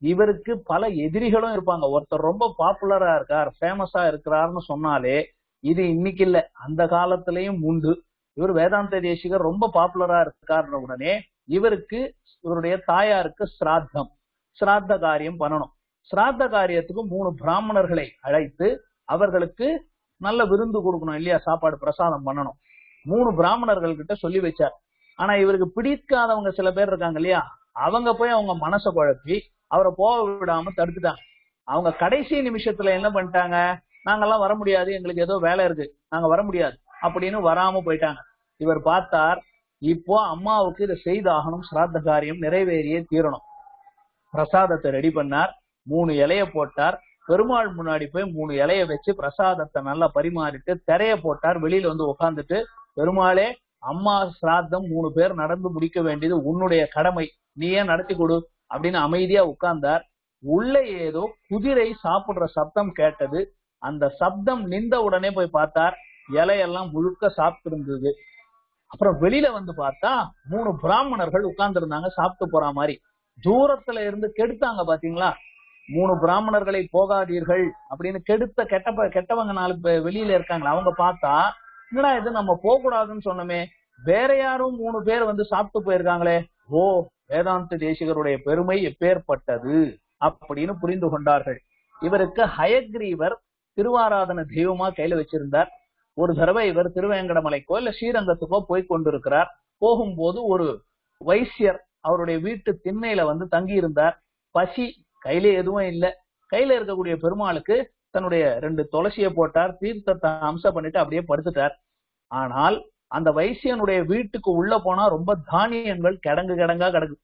இவருக்கு பல எதிரிகளும் இருப்பாங்க. ஒருத்தர் ரொம்ப பாப்புலரா இருக்கார் ஃபேமஸா இருக்கிறார்னு சொன்னாலே இது இன்னைக்கு இல்ல. அந்த காலத்திலயும் உண்டு. இவர் வேதாந்த தேசிகர் ரொம்ப பாப்புலரா இருக்காருன உடனே இவருக்கு இவருடைய தாயாருக்கு சிராத்தம் சிராத்த காரியம் பண்ணணும். சிராத்த காரியத்துக்கு மூணு பிராமணர்களை அழைத்து அவர்களுக்கு நல்ல விருந்து கொடுக்கணும் இல்லையா? சாப்பாடு பிரசாதம் பண்ணணும். மூணு பிராமணர்கள் கிட்ட சொல்லி வச்சார். ஆனா இவருக்கு பிடிக்காதவங்க சில பேர் இருக்காங்க இல்லையா? அவங்க போய் அவங்க மனசை குழப்பி அவரை போக விடாம தடுத்துட்டாங்க. அவங்க கடைசி நிமிஷத்துல என்ன பண்ணிட்டாங்க? நாங்கெல்லாம் வர முடியாது. எங்களுக்கு ஏதோ வேலை இருக்கு. நாங்க வர முடியாது. அப்படின்னு வராம போயிட்டாங்க. இவர் பார்த்தார் இப்போ அம்மாவுக்கு இதை செய்தாகணும். சிராத்த காரியம் நிறைவேறியே தீரணும். பிரசாதத்தை ரெடி பண்ணார். மூணு இலைய போட்டார். பெருமாள் முன்னாடி போய் மூணு இலைய வச்சு பிரசாதத்தை நல்லா பரிமாறிட்டு திரைய போட்டார். வெளியில வந்து உட்காந்துட்டு பெருமாளே அம்மா சிராத்தம் மூணு பேர் நடந்து முடிக்க வேண்டியது உன்னுடைய கடமை. நீ ஏன் நடத்தி கொடு? அப்படின்னு அமைதியா உட்கார்ந்தார் உள்ள ஏதோ குதிரை சாப்பிடுற சப்தம் கேட்டது. அந்த சப்தம் நின்ற உடனே போய் பார்த்தார் இலையெல்லாம் முழுக்க சாப்பிட்டு இருந்தது அப்புறம் வெளியில வந்து பார்த்தா மூணு பிராமணர்கள் உட்கார்ந்து இருந்தாங்க சாப்பிட்டு போற மாதிரி. தூரத்துல இருந்து கெடுத்தாங்க பாத்தீங்களா? மூணு பிராமணர்களை போகாதீர்கள் அப்படின்னு கெடுத்த கெட்ட கெட்டவங்க நாலு பேர் வெளியில இருக்காங்களா அவங்க பார்த்தா என்னடா இது நம்ம போக கூடாதுன்னு சொன்னோமே வேற யாரும் மூணு பேர் வந்து சாப்பிட்டு போயிருக்காங்களே ஓ வேதாந்த தேசிகருடைய பெருமை எப்பேற்பட்டது? அப்படின்னு புரிந்து கொண்டார்கள். இவருக்கு ஹயக்ரீவர் திருவாராதன தெய்வமா கையில வச்சிருந்தார். ஒரு தடவை இவர் திருவேங்கடமலைக்கோ இல்ல ஸ்ரீரங்கத்துக்கோ போய் கொண்டிருக்கிறார். போகும்போது ஒரு வைசியர் அவருடைய வீட்டு திண்ணையில வந்து தங்கி இருந்தார் பசி கையில எதுவும் இல்லை. கையில இருக்கக்கூடிய பெருமாளுக்கு தன்னுடைய ரெண்டு துளசியை போட்டார் தீர்த்தத்தை அம்சம் பண்ணிட்டு அப்படியே படுத்துட்டார். ஆனால் அந்த வைசியனுடைய வீட்டுக்கு உள்ள போனா ரொம்ப தானியங்கள் கிடங்கு கிடங்கா கிடக்கு.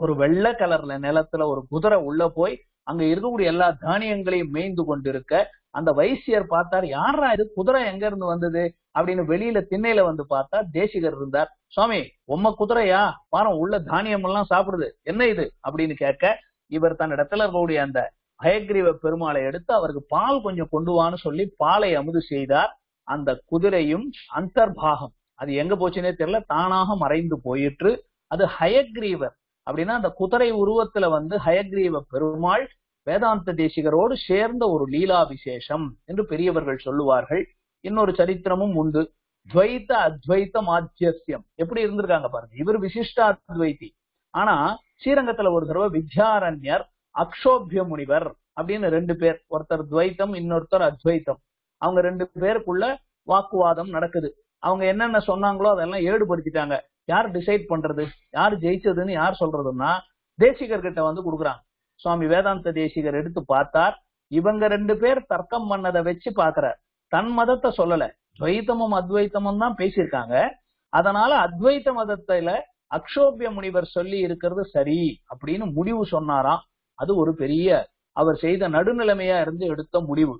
ஒரு வெள்ளை கலர்ல நிலத்துல ஒரு குதிரை உள்ள போய் அங்க இருக்கக்கூடிய எல்லா தானியங்களையும் மேய்ந்து கொண்டிருக்க அந்த வைசியர் பார்த்தார் யாரா இது? குதிரை எங்க இருந்து வந்தது? அப்படின்னு வெளியில திண்ணையில வந்து பார்த்தா தேசிகர் இருந்தார். சுவாமி உம்ம குதிரையா? பாரம் உள்ள தானியம் எல்லாம் சாப்பிடுது. என்ன இது? அப்படின்னு கேட்க இவர் தன் இடத்துல இருக்கக்கூடிய அந்த ஹயக்ரீவ பெருமாளை எடுத்து அவருக்கு பால் கொஞ்சம் கொண்டு வான்னு சொல்லி பாலை அமுது செய்தார். அந்த குதிரையும் அந்தர்பாகம். அது எங்க போச்சுன்னே தெரியல தானாக மறைந்து போயிற்று. அது ஹயக்ரீவர் அப்படின்னா அந்த குதிரை உருவத்துல வந்து ஹயக்ரீவ பெருமாள் வேதாந்த தேசிகரோடு சேர்ந்த ஒரு லீலா விசேஷம் என்று பெரியவர்கள் சொல்லுவார்கள். இன்னொரு சரித்திரமும் உண்டு. துவைத்த அத்வைத்த மாத்தியசியம் எப்படி இருந்திருக்காங்க பாருங்க. இவர் விசிஷ்ட அத்வைத்தி ஆனா ஸ்ரீரங்கத்துல ஒரு தடவை வித்யாரண்யர் அக்ஷோபிய முனிவர் அப்படின்னு ரெண்டு பேர் ஒருத்தர் துவைத்தம் இன்னொருத்தர் அத்வைத்தம். அவங்க ரெண்டு பேருக்குள்ள வாக்குவாதம் நடக்குது. அவங்க என்னென்ன சொன்னாங்களோ அதெல்லாம் ஏடுபடுத்திட்டாங்க. யார் டிசைட் பண்றது? யார் ஜெயிச்சதுன்னு யார் சொல்றதுன்னா தேசிகர் கிட்ட வந்து கொடுக்குறாங்க. சுவாமி வேதாந்த தேசிகர் எடுத்து பார்த்தார். இவங்க ரெண்டு பேர் தர்க்கம் பண்ணதை வச்சு பாக்குறார் தன் மதத்தை சொல்லல. துவைத்தமும் அத்வைத்தமும் தான் பேசியிருக்காங்க. அதனால அத்வைத்த மதத்துல அக்ஷோபிய முனிவர் சொல்லி இருக்கிறது சரி அப்படின்னு முடிவு சொன்னாராம். அது ஒரு பெரிய அவர் செய்த நடுநிலைமையா இருந்து எடுத்த முடிவு.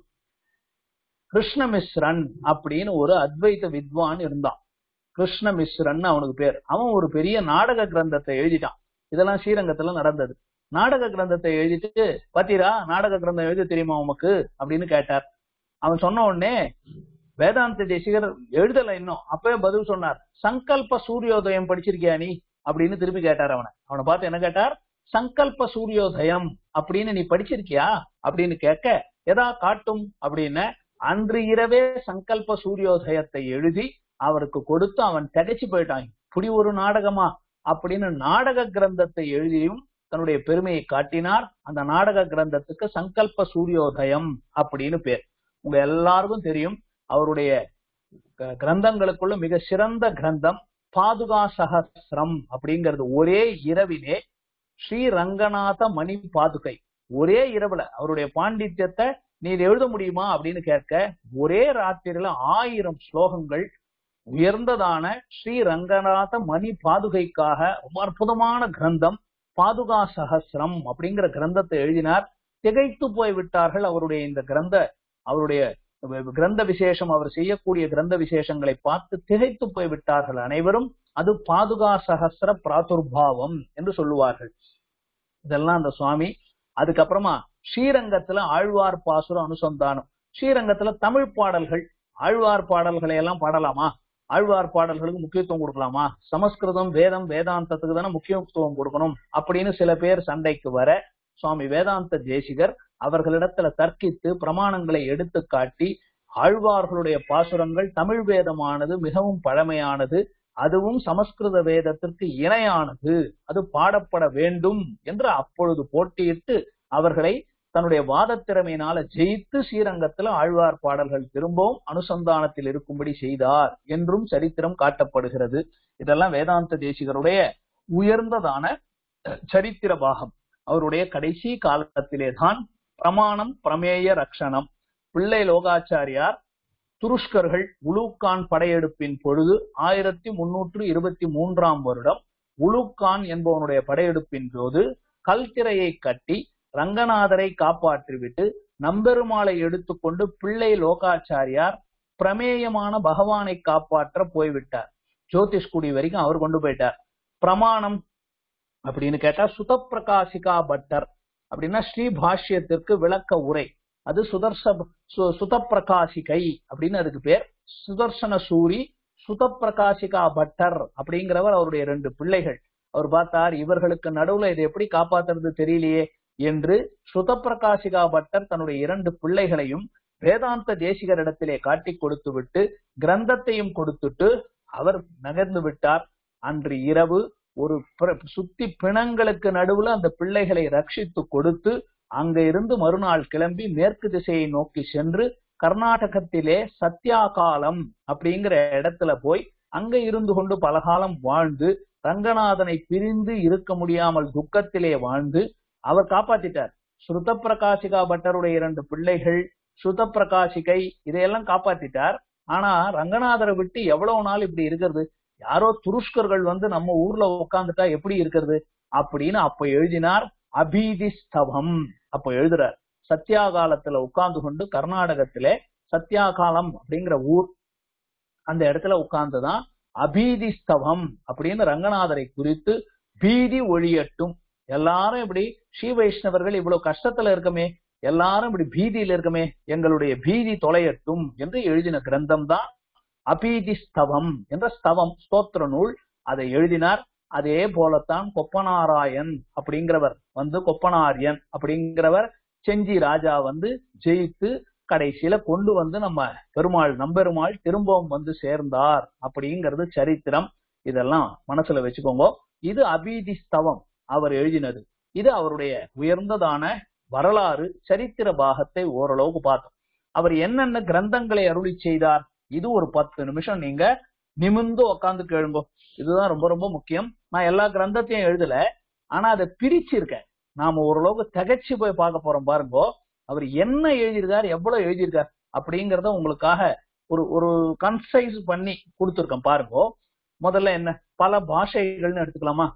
கிருஷ்ணமிஸ்ரன் அப்படின்னு ஒரு அத்வைத வித்வான் இருந்தான். கிருஷ்ணமிஸ்ரன் அவனுக்கு பேர். அவன் ஒரு பெரிய நாடக கிரந்தத்தை எழுதிட்டான். இதெல்லாம் ஸ்ரீரங்கத்துல நடந்தது. நாடக கிரந்தத்தை எழுதிட்டு பாத்தீரா நாடக கிரந்தம் எழுத தெரியுமா உமக்கு? அப்படின்னு கேட்டார். அவன் சொன்ன உடனே வேதாந்த தேசிகர் எழுதல இன்னும். அப்பவே பதில் சொன்னார். சங்கல்ப சூரியோதயம் படிச்சிருக்கியா நீ? அப்படின்னு திருப்பி கேட்டார் அவனை. அவனை பார்த்து என்ன கேட்டார்? சங்கல்ப சூரியோதயம் அப்படின்னு நீ படிச்சிருக்கியா? அப்படின்னு கேட்க எதா காட்டும்? அப்படின்னு அன்று இரவே சங்கல்ப சூரியோதயத்தை எழுதி அவருக்கு கொடுத்து அவன் திகைச்சு போயிட்டான். இப்படி ஒரு நாடகமா? அப்படின்னு நாடக கிரந்தத்தை எழுதியும் தன்னுடைய பெருமையை காட்டினார். அந்த நாடக கிரந்தத்துக்கு சங்கல்ப சூரியோதயம் அப்படின்னு பேர். உங்க எல்லாருக்கும் தெரியும். அவருடைய கிரந்தங்களுக்குள்ள மிக சிறந்த கிரந்தம் பாதுகா சகசிரம் அப்படிங்கிறது ஒரே இரவிலே ஸ்ரீ ரங்கநாத மணி பாதுகை. ஒரே இரவுல அவருடைய பாண்டித்யத்தை நீர் எழுத முடியுமா அப்படின்னு கேட்க ஒரே ராத்திரியில ஆயிரம் ஸ்லோகங்கள் உயர்ந்ததான ஸ்ரீ ரங்கநாத மணி பாதுகைக்காக ரொம்ப அற்புதமான கிரந்தம் பாதுகா சகசிரம் அப்படிங்கிற கிரந்தத்தை எழுதினார். திகைத்து போய் விட்டார்கள் அவருடைய இந்த கிரந்த அவருடைய கிரந்த விசேஷம் அவர் செய்யக்கூடிய கிரந்த விசேஷங்களை பார்த்து திகைத்து போய் விட்டார்கள் அனைவரும். அது பாதுகா சகசிர பிராதுர்பாவம் என்று சொல்லுவார்கள். இதெல்லாம் அந்த சுவாமி. அதுக்கப்புறமா ஸ்ரீரங்கத்துல ஆழ்வார் பாசுர அனுசந்தானம். ஸ்ரீரங்கத்துல தமிழ் பாடல்கள். ஆழ்வார் பாடல்களை எல்லாம் பாடலாமா? ஆழ்வார் பாடல்களுக்கு முக்கியத்துவம் கொடுக்கலாமா? சமஸ்கிருதம் வேதம் வேதாந்தத்துக்கு தானே முக்கியத்துவம் கொடுக்கணும் அப்படின்னு சில பேர் சண்டைக்கு வர சுவாமி வேதாந்த தேசிகர் அவர்களிடத்துல தர்க்கித்து பிரமாணங்களை எடுத்து காட்டி ஆழ்வார்களுடைய பாசுரங்கள் தமிழ் வேதமானது மிகவும் பழமையானது அதுவும் சமஸ்கிருத வேதத்திற்கு இணையானது அது பாடப்பட வேண்டும் என்று அப்பொழுது போட்டியிட்டு அவர்களை தன்னுடைய வாதத்திறமையினால ஜெயித்து ஸ்ரீரங்கத்துல ஆழ்வார் பாடல்கள் திரும்பவும் அனுசந்தானத்தில் இருக்கும்படி செய்தார் என்றும் சரித்திரம் காட்டப்படுகிறது. இதெல்லாம் வேதாந்த தேசிகருடைய உயர்ந்ததான சரித்திர பாகம். அவருடைய கடைசி காலத்திலே தான் பிரமாணம் பிரமேய ரக்ஷணம். பிள்ளை லோகாச்சாரியார் துருஷ்கர்கள் உலூக்கான் படையெடுப்பின் பொழுது ஆயிரத்தி முன்னூற்று இருபத்தி மூன்றாம் வருடம் உலூக்கான் என்பவனுடைய படையெடுப்பின் போது கல்திரையை கட்டி ரங்கநாதரை காப்பாற்றிவிட்டு நம்பெருமாளை எடுத்துக்கொண்டு பிள்ளை லோகாச்சாரியார் பிரமேயமான பகவானை காப்பாற்ற போய்விட்டார். ஜோதிஷ்குடி வரைக்கும் அவர் கொண்டு போயிட்டார். பிரமாணம் அப்படின்னு கேட்டா சுதப்பிரகாசிகா பட்டர் அப்படின்னா ஸ்ரீ பாஷ்யத்திற்கு விளக்க உரை. அது சுதர்ச சுதப்பிரகாசிகை அப்படின்னு அதுக்கு பேர். சுதர்சன சூரி சுதப்பிரகாசிகா பட்டர் அப்படிங்கிறவர் அவருடைய ரெண்டு பிள்ளைகள். அவர் பார்த்தார் இவர்களுக்கு நடுவுல இதை எப்படி காப்பாத்துறது தெரியலையே என்று சுதப்பிரகாசிகா பட்டர் தன்னுடைய இரண்டு பிள்ளைகளையும் வேதாந்த தேசிகரிடத்திலே காட்டி கொடுத்து விட்டு கிரந்தத்தையும் கொடுத்துட்டு அவர் நகர்ந்து விட்டார். அன்று இரவு ஒரு பிர- சுத்தி பிணங்களுக்கு நடுவுல அந்த பிள்ளைகளை ரட்சித்து கொடுத்து அங்க இருந்து மறுநாள் கிளம்பி மேற்கு திசையை நோக்கி சென்று கர்நாடகத்திலே சத்யாகாலம் அப்படிங்கிற இடத்துல போய் அங்க இருந்து கொண்டு பலகாலம் வாழ்ந்து ரங்கநாதனை பிரிந்து இருக்க முடியாமல் துக்கத்திலே வாழ்ந்து அவர் காப்பாத்திட்டார். ஸ்ருத பிரகாசிகா பட்டருடைய இரண்டு பிள்ளைகள் ஸ்ருத பிரகாசிகை இதையெல்லாம் காப்பாத்திட்டார். ஆனா ரங்கநாதரை விட்டு எவ்வளவு நாள் இப்படி இருக்கிறது? யாரோ துருஷ்கர்கள் வந்து நம்ம ஊர்ல உட்காந்துட்டா எப்படி இருக்கிறது? அப்படின்னு அப்ப எழுதினார் அபீதி ஸ்தவம் அப்ப எழுதுறார் சத்தியாகாலத்துல உட்கார்ந்து கொண்டு கர்நாடகத்திலே சத்யாகாலம் அப்படிங்கிற ஊர் அந்த இடத்துல உட்கார்ந்துதான் அபீதி ஸ்தவம் அப்படின்னு ரங்கநாதரை குறித்து பீதி ஒழியட்டும். எல்லாரும் இப்படி ஸ்ரீ வைஷ்ணவர்கள் இவ்வளவு கஷ்டத்துல இருக்கமே எல்லாரும் இப்படி பீதியில இருக்கமே எங்களுடைய பீதி தொலையட்டும் என்று எழுதின கிரந்தம் தான் அபீதி ஸ்தவம் என்ற ஸ்தவம் ஸ்தோத்திர நூல். அதை எழுதினார். அதே போலத்தான் கொப்பனாராயன் அப்படிங்கிறவர் வந்து கொப்பனாரியன் அப்படிங்கிறவர் செஞ்சி ராஜா வந்து ஜெயித்து கடைசியில கொண்டு வந்து நம்ம பெருமாள் நம்பெருமாள் திரும்பவும் வந்து சேர்ந்தார் அப்படிங்கிறது சரித்திரம். இதெல்லாம் மனசுல வச்சுக்கோங்க. இது அபீதி ஸ்தவம் அவர் எழுதினது. இது அவருடைய உயர்ந்ததான வரலாறு சரித்திர பாகத்தை ஓரளவுக்கு பார்த்தோம். அவர் என்னென்ன கிரந்தங்களை அருளி செய்தார்? இது ஒரு பத்து நிமிஷம் நீங்க நிமிர்ந்து உக்காந்து கேளுங்க. இதுதான் ரொம்ப ரொம்ப முக்கியம். நான் எல்லா கிரந்தத்தையும் எழுதல. ஆனா அதை பிரிச்சிருக்கேன். நாம ஓரளவுக்கு திகைச்சு போய் பார்க்க போறோம் பாருங்க. அவர் என்ன எழுதியிருக்காரு எவ்வளவு எழுதியிருக்கார் அப்படிங்கறத உங்களுக்காக ஒரு ஒரு கன்சைஸ் பண்ணி கொடுத்துருக்கேன் பாருங்க. முதல்ல என்ன? பல பாஷைகள்னு எடுத்துக்கலாமா?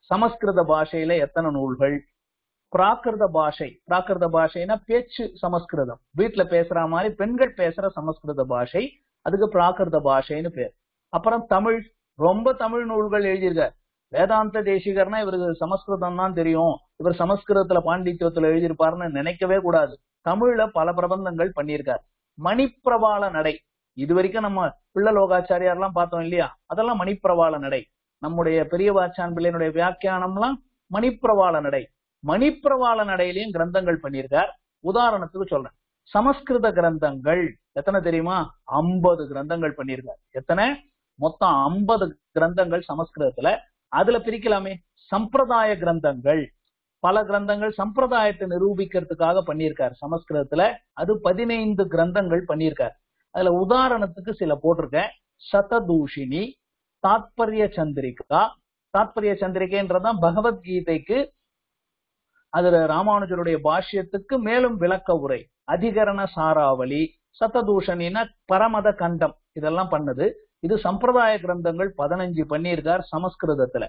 சமஸ்கிருத பாஷையில எத்தனை நூல்கள்? பிராகிருத பாஷை. பிராகிருத பாஷைனா பேச்சு சமஸ்கிருதம். வீட்டுல பேசுற மாதிரி பெண்கள் பேசுற சமஸ்கிருத பாஷை. அதுக்கு பிராகிருத பாஷைன்னு பேர். அப்புறம் தமிழ். ரொம்ப தமிழ் நூல்கள் எழுதியிருக்க. வேதாந்த தேசிகர்னா இவருக்கு சமஸ்கிருதம் தான் தெரியும். இவர் சமஸ்கிருதத்துல பாண்டித்யத்துல எழுதியிருப்பாருன்னு நினைக்கவே கூடாது. தமிழ்ல பல பிரபந்தங்கள் பண்ணியிருக்கார். மணிப்பிரவாள நடை. இது வரைக்கும் நம்ம பிள்ளை லோகாச்சாரியார்லாம் பார்த்தோம் இல்லையா? அதெல்லாம் மணிப்பிரவாள நடை. நம்முடைய பெரியவாச்சான் பிள்ளையினுடைய வியாக்கியானம்லாம் மணிப்பிரவாள நடை. மணிப்பிரவாள நடையிலையும் கிரந்தங்கள் பண்ணியிருக்கார். உதாரணத்துக்கு சொல்றேன். சமஸ்கிருத கிரந்தங்கள் எத்தனை தெரியுமா? ஐம்பது கிரந்தங்கள் பண்ணியிருக்கார். எத்தனை? மொத்தம் ஐம்பது கிரந்தங்கள் சமஸ்கிருதத்துல. அதுல பிரிக்கலாமே. சம்பிரதாய கிரந்தங்கள். பல கிரந்தங்கள் சம்பிரதாயத்தை நிரூபிக்கிறதுக்காக பண்ணியிருக்காரு சமஸ்கிருதத்துல. அது பதினைந்து கிரந்தங்கள் பண்ணியிருக்காரு. அதுல உதாரணத்துக்கு சில போட்டிருக்கேன். சததூஷினி தாத்பரிய சந்திரிகா. தாத்பரிய சந்திரிகைன்றதான் பகவத்கீதைக்கு அதுல ராமானுஜருடைய பாஷ்யத்துக்கு மேலும் விளக்க உரை. அதிகரண சாராவளி சத்ததூஷணின பரமத கண்டம் இதெல்லாம் பண்ணது. இது சம்பிரதாய கிரந்தங்கள் பதினஞ்சு பண்ணியிருக்கார் சமஸ்கிருதத்துல.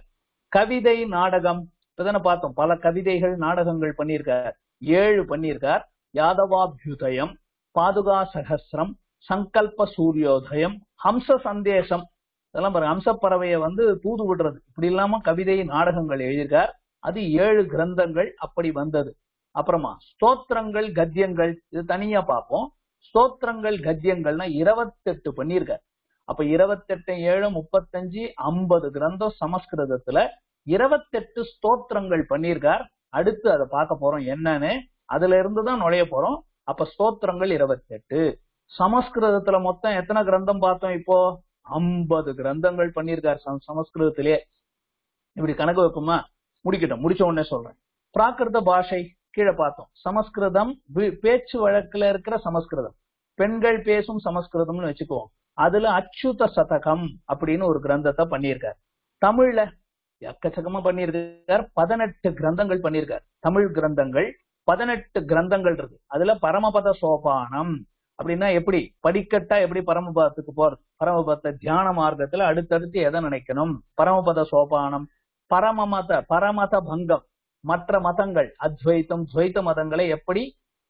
கவிதை நாடகம் இப்பதானே பார்த்தோம் பல கவிதைகள் நாடகங்கள் பண்ணியிருக்கார். ஏழு பண்ணியிருக்கார். யாதவாபியுதயம் பாதுகா சகசிரம் சங்கல்ப சூரியோதயம் ஹம்ச சந்தேசம். இதெல்லாம் பாருங்க ஹம்சப்பறவைய வந்து தூது விடுறது. இப்படி இல்லாம கவிதை நாடகங்கள் எழுதியிருக்கார். அது ஏழு கிரந்தங்கள் அப்படி வந்தது. அப்புறமா ஸ்தோத்திரங்கள் கத்தியங்கள் இது தனியா பார்ப்போம். ஸ்தோத்திரங்கள் கத்தியங்கள்னா இருபத்தெட்டு பண்ணியிருக்கார். அப்ப இருபத்தெட்டு ஏழு முப்பத்தஞ்சு ஐம்பது கிரந்தம் சமஸ்கிருதத்துல இருபத்தெட்டு ஸ்தோத்திரங்கள் பண்ணியிருக்கார். அடுத்து அதை பார்க்க போறோம் என்னன்னு. அதுல இருந்து தான் நுழைய போறோம். அப்ப ஸ்தோத்திரங்கள் இருபத்தெட்டு. சமஸ்கிருதத்துல மொத்தம் எத்தனை கிரந்தம் பார்த்தோம் இப்போ? ஐம்பது கிரந்தங்கள் பண்ணியிருக்கார் சமஸ்கிருதத்திலே. இப்படி கணக்கு வைப்போமா முடிக்கட்டும். முடிச்ச உடனே சொல்றேன். பிராகிருத பாஷை கீழே பார்த்தோம். சமஸ்கிருதம் பேச்சு வழக்குல இருக்கிற சமஸ்கிருதம். பெண்கள் பேசும் சமஸ்கிருதம்னு வச்சுக்குவோம். அதுல அச்சுத சதகம் அப்படின்னு ஒரு கிரந்தத்தை பண்ணியிருக்காரு. தமிழ்ல எக்கச்சக்கமா பண்ணியிருக்கார். பதினெட்டு கிரந்தங்கள் பண்ணியிருக்கார். தமிழ் கிரந்தங்கள் பதினெட்டு கிரந்தங்கள் இருக்கு. அதுல பரமபத சோபானம் அப்படின்னா எப்படி? படிக்கட்டா எப்படி பரமபதத்துக்கு போறது? பரமபத தியான மார்க்கத்துல அடுத்தடுத்து எதை நினைக்கணும்? பரமபத சோபானம் பரமமத பரமத பங்கம். மற்ற மதங்கள் அத்வைத்தம் துவைத்த மதங்களை எப்படி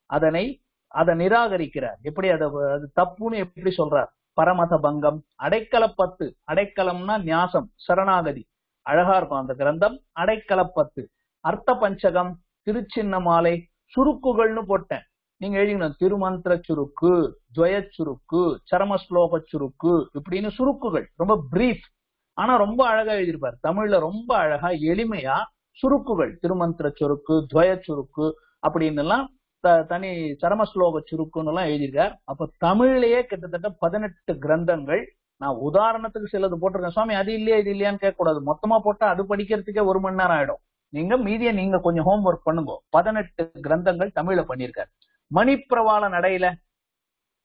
அதனை அதை நிராகரிக்கிறார். எப்படி அதை அது தப்புன்னு எப்படி சொல்றார்? பரமத பங்கம் அடைக்கலப்பத்து. அடைக்கலம்னா நியாசம் சரணாகதி. அழகா இருக்கும் அந்த கிரந்தம் அடைக்கலப்பத்து. அர்த்த பஞ்சகம் திருச்சின்ன மாலை சுருக்குகள்னு போட்டேன். நீங்க எழுதிக்கணும். திருமந்திர சுருக்கு துவய சுருக்கு சரம ஸ்லோக சுருக்கு இப்படின்னு சுருக்குகள். ரொம்ப பிரீஃப் ஆனா ரொம்ப அழகா எழுதியிருப்பார். தமிழ்ல ரொம்ப அழகா எளிமையா சுருக்குகள் திருமந்திர சுருக்கு துவய சுருக்கு அப்படின்னு எல்லாம் த- தனி சரம ஸ்லோக சுருக்குன்னு எல்லாம் எழுதியிருக்கார். அப்ப தமிழ்லயே கிட்டத்தட்ட பதினெட்டு கிரந்தங்கள் நான் உதாரணத்துக்கு சிலது போட்டிருக்கேன். சுவாமி அது இல்லையா இது இல்லையான்னு கேட்க கூடாது மொத்தமா போட்டா அது படிக்கிறதுக்கே ஒரு மணி நேரம் ஆயிடும். நீங்க மீதியை நீங்க கொஞ்சம் ஹோம்ஒர்க் பண்ணுங்க. பதினெட்டு கிரந்தங்கள் தமிழ்ல பண்ணியிருக்காரு. மணிப்பிரவாள நடையில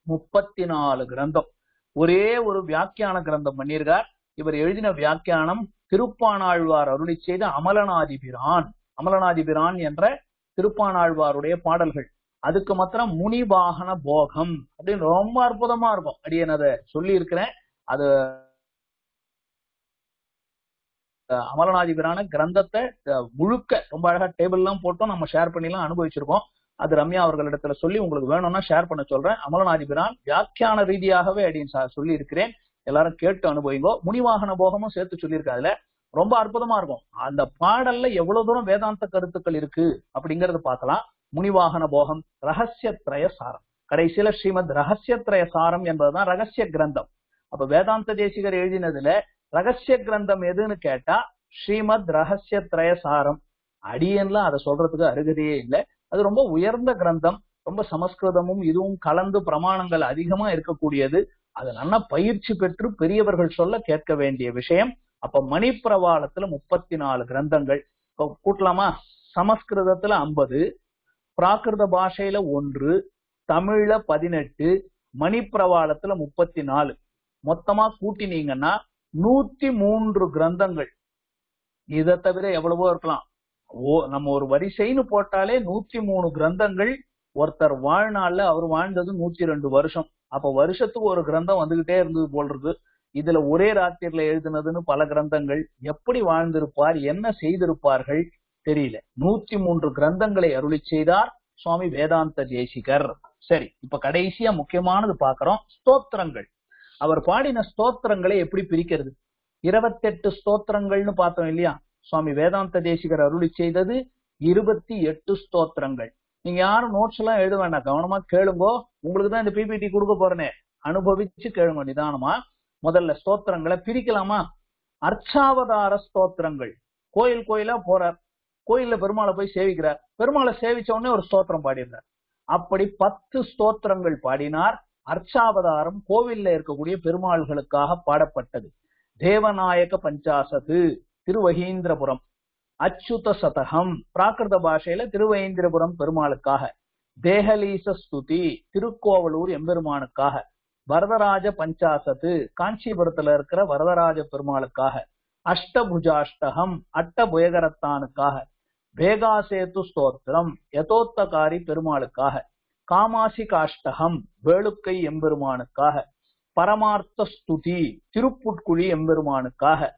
முப்பத்தி நாலு கிரந்தம். ஒரே ஒரு வியாக்கியான கிரந்தம் பண்ணியிருக்கார். இவர் எழுதின வியாக்கியானம் திருப்பானாழ்வார் அருளி செய்த அமலநாதிபிரான் அமலநாதிபிரான் என்ற திருப்பானாழ்வாருடைய பாடல்கள். அதுக்கு மாத்திரம் முனிவாகன போகம் அப்படின்னு ரொம்ப அற்புதமா இருக்கும். அடியன் அதை சொல்லி இருக்கிறேன் அது அஹ், அமலநாதிபிரான கிரந்தத்தை முழுக்க ரொம்ப அழகா டேபிள் எல்லாம் போட்டோம். நம்ம ஷேர் பண்ணி எல்லாம் அனுபவிச்சிருக்கோம். அது ரம்யா அவர்களிடத்துல சொல்லி உங்களுக்கு வேணும்னா ஷேர் பண்ண சொல்றேன். அமலநாதிபிரான் வியாக்கியான ரீதியாகவே அப்படின்னு சொல்லி இருக்கிறேன் எல்லாரும் கேட்டு அனுபவிங்கோ முனிவாகன போகமும் சேர்த்து சொல்லியிருக்காரு. அதுல ரொம்ப அற்புதமா இருக்கும். அந்த பாடல்ல எவ்வளவு தூரம் வேதாந்த கருத்துக்கள் இருக்கு அப்படிங்கறத பார்க்கலாம். முனிவாகன போகம் ரகசியத்ரய சாரம். கடைசியில ஸ்ரீமத் ரகசியத்ரய சாரம் என்பதுதான் ரகசிய கிரந்தம். அப்ப வேதாந்த தேசிகர் எழுதினதுல ரகசிய கிரந்தம் எதுன்னு கேட்டா ஸ்ரீமத் ரகசியத்ரய சாரம். அடியன்லாம் அதை சொல்றதுக்கு அருகதையே இல்லை. அது ரொம்ப உயர்ந்த கிரந்தம் ரொம்ப சமஸ்கிருதமும் இதுவும் கலந்து பிரமாணங்கள் அதிகமா இருக்கக்கூடியது. அது நல்லா பயிற்சி பெற்று பெரியவர்கள் சொல்ல கேட்க வேண்டிய விஷயம். அப்ப மணிப்பிரவாளத்துல முப்பத்தி நாலு கிரந்தங்கள். இப்போ கூட்டலாமா? சமஸ்கிருதத்துல ஐம்பது பிராகிருத பாஷையில ஒன்று தமிழ்ல பதினெட்டு மணிப்பிரவாளத்துல முப்பத்தி நாலு மொத்தமா கூட்டினீங்கன்னா நூத்தி மூன்று கிரந்தங்கள். இதை தவிர எவ்வளவோ இருக்கலாம். ஓ நம்ம ஒரு வரிசைன்னு போட்டாலே நூத்தி மூணு கிரந்தங்கள் ஒருத்தர் வாழ்நாள்ல அவர் வாழ்ந்தது நூத்தி ரெண்டு வருஷம். அப்ப வருஷத்துக்கு ஒரு கிரந்தம் வந்துகிட்டே இருந்தது போல் இருக்கு. இதுல ஒரே ராத்திரில எழுதினதுன்னு பல கிரந்தங்கள் எப்படி வாழ்ந்திருப்பார் என்ன செய்திருப்பார்கள் தெரியல. நூத்தி மூன்று கிரந்தங்களை அருளி செய்தார் சுவாமி வேதாந்த தேசிகர். சரி இப்ப கடைசியா முக்கியமானது பாக்குறோம். ஸ்தோத்திரங்கள். அவர் பாடின ஸ்தோத்திரங்களை எப்படி பிரிக்கிறது? இருபத்தெட்டு ஸ்தோத்திரங்கள்னு பார்த்தோம் இல்லையா? சுவாமி வேதாந்த தேசிகர் அருளி செய்தது இருபத்தி எட்டு ஸ்தோத்திரங்கள். நீங்க யாரும் நோட்ஸ் எல்லாம் எழுத வேண்டாம். கவனமா கேளுங்கோ. உங்களுக்கு தான் இந்த பிபிடி கொடுக்க போறேனே. அனுபவிச்சு கேளுங்க நிதானமா. முதல்ல ஸ்தோத்திரங்களை பிரிக்கலாமா? அர்ச்சாவதார ஸ்தோத்திரங்கள். கோயில் கோயிலா போறார். கோயில்ல பெருமாளை போய் சேவிக்கிறார். பெருமாளை சேவிச்ச உடனே ஒரு ஸ்தோத்திரம் பாடிடுறார். அப்படி பத்து ஸ்தோத்திரங்கள் பாடினார். அர்ச்சாவதாரம் கோவில்ல இருக்கக்கூடிய பெருமாள்களுக்காக பாடப்பட்டது. தேவநாயக பஞ்சாசது திருவகீந்திரபுரம். அச்சுத சதகம் பிராகிருத பாஷையில திருவேந்திரபுரம் பெருமாளுக்காக. தேகலீச ஸ்துதி திருக்கோவலூர் எம்பெருமானுக்காக. வரதராஜ பஞ்சாசத்து காஞ்சிபுரத்துல இருக்கிற வரதராஜ பெருமாளுக்காக. அஷ்டபுஜாஷ்டகம் அட்டபுயகரத்தானுக்காக. வேகாசேத்து ஸ்தோத்திரம் யதோத்தகாரி பெருமாளுக்காக. காமாசி காஷ்டகம் வேளுக்கை எம்பெருமானுக்காக. பரமார்த்த ஸ்துதி திருப்புட்குழி எம்பெருமானுக்காக.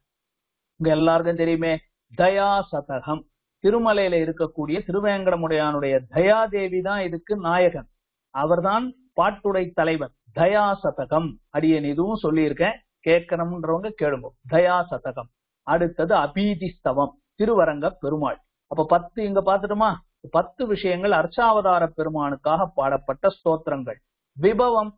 இங்க எல்லாருக்கும் தெரியுமே தயாசதகம். திருமலையில இருக்கக்கூடிய திருவேங்கடமுடையானுடைய தயாதேவி தான் இதுக்கு நாயகன். அவர்தான் பாட்டுடை தலைவர். தயாசதகம். அடியன் இதுவும் சொல்லியிருக்கேன். கேட்கணும்ன்றவங்க கேளுங்க. தயாசதகம். அடுத்தது அபீதிஸ்தவம். திருவரங்க பெருமாள். அப்ப பத்து இங்க பாத்துட்டுமா பத்து விஷயங்கள் அர்ச்சாவதார பெருமானுக்காக பாடப்பட்ட ஸ்தோத்திரங்கள். விபவம்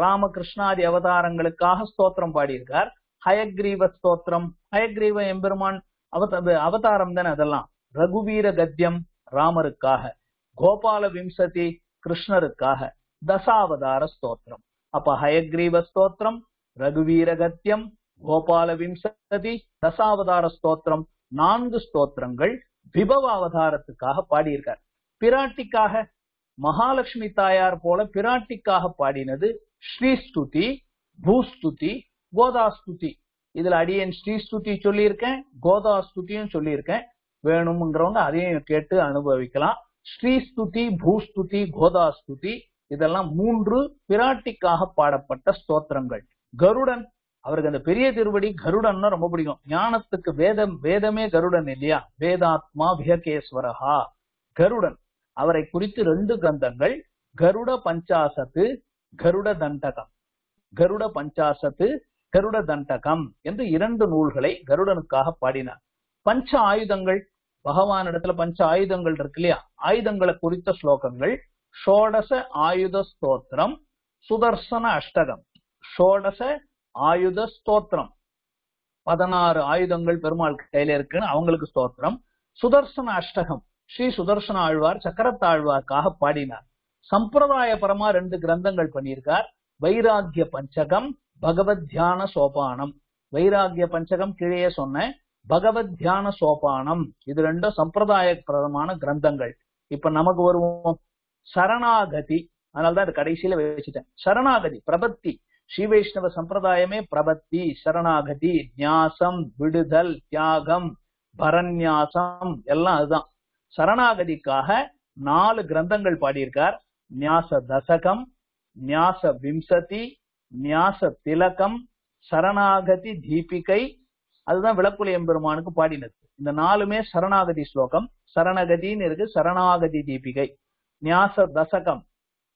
ராமகிருஷ்ணாதி அவதாரங்களுக்காக ஸ்தோத்திரம் பாடியிருக்கார். ஹயக்ரீவ ஸ்தோத்திரம். ஹயக்ரீவ எம்பெருமான் அவத அவதாரம் தானே அதெல்லாம். ரகுவீர கத்தியம் ராமருக்காக கோபால விம்சதி கிருஷ்ணருக்காக தசாவதார ஸ்தோத்திரம். அப்ப ஹயக்ரீவ ஸ்தோத்திரம் ரகுவீர கத்தியம் கோபால விம்சதி தசாவதார ஸ்தோத்திரம் நான்கு ஸ்தோத்திரங்கள் விபவ அவதாரத்துக்காக பாடியிருக்கார். பிராட்டிக்காக மகாலட்சுமி தாயார் போல பிராட்டிக்காக பாடினது ஸ்ரீஸ்துதி பூஸ்துதி கோதாஸ்துதி. இதுல அடியேன் ஸ்ரீஸ்துதி சொல்லியிருக்கேன் கோதாஸ்துதியும் சொல்லியிருக்கேன். வேணும்ங்கிறவங்க அதையும் கேட்டு அனுபவிக்கலாம். ஸ்ரீஸ்துதி பூஸ்துதி கோதா ஸ்துதி இதெல்லாம் மூன்று பிராட்டிக்காக பாடப்பட்ட ஸ்தோத்திரங்கள். கருடன் அவருக்கு அந்த பெரிய திருவடி கருடன்னா ரொம்ப பிடிக்கும். ஞானத்துக்கு வேதம் வேதமே கருடன் இல்லையா? வேதாத்மா வியகேஸ்வரஹா. கருடன் அவரை குறித்து ரெண்டு கிரந்தங்கள். கருட பஞ்சாசத்து கருட தண்டகம். கருட பஞ்சாசத்து கருட தண்டகம் என்று இரண்டு நூல்களை கருடனுக்காக பாடினார். பஞ்ச ஆயுதங்கள் பகவான் இடத்துல பஞ்ச ஆயுதங்கள் இருக்கு இல்லையா ஆயுதங்களை குறித்த ஸ்லோகங்கள். ஷோடச ஆயுத ஸ்தோத்திரம் சுதர்சன அஷ்டகம். ஷோடச ஆயுத ஸ்தோத்திரம். பதினாறு ஆயுதங்கள் பெருமாள் கையில இருக்குன்னு அவங்களுக்கு ஸ்தோத்திரம். சுதர்சன அஷ்டகம் ஸ்ரீ சுதர்சன ஆழ்வார் சக்கரத்தாழ்வார்க்காக பாடினார். சம்பிரதாயபரமா ரெண்டு கிரந்தங்கள் பண்ணியிருக்கார். வைராகிய பஞ்சகம் பகவத் தியான சோபானம். வைராகிய பஞ்சகம் கீழே சொன்ன பகவத் தியான சோபானம். இது ரெண்டும் சம்பிரதாய பிரதமான கிரந்தங்கள். இப்ப நமக்கு வருவோம். சரணாகதி. அதனாலதான் இது கடைசியில வச்சுட்டேன். சரணாகதி பிரபத்தி. ஸ்ரீ வைஷ்ணவ சம்பிரதாயமே பிரபத்தி. சரணாகதி நியாசம் விடுதல் தியாகம் பரநியாசம் எல்லாம் அதுதான். சரணாகதிக்காக நாலு கிரந்தங்கள் பாடியிருக்கார். நியாச தசகம் நியாச விம்சதி நியாச திலகம் சரணாகதி தீபிகை அதுதான் விளக்குலை எம்பெருமானுக்கு பாடினது. இந்த நாலுமே சரணாகதி ஸ்லோகம். சரணகதின்னு இருக்கு சரணாகதி தீபிகை. நியாச தசகம்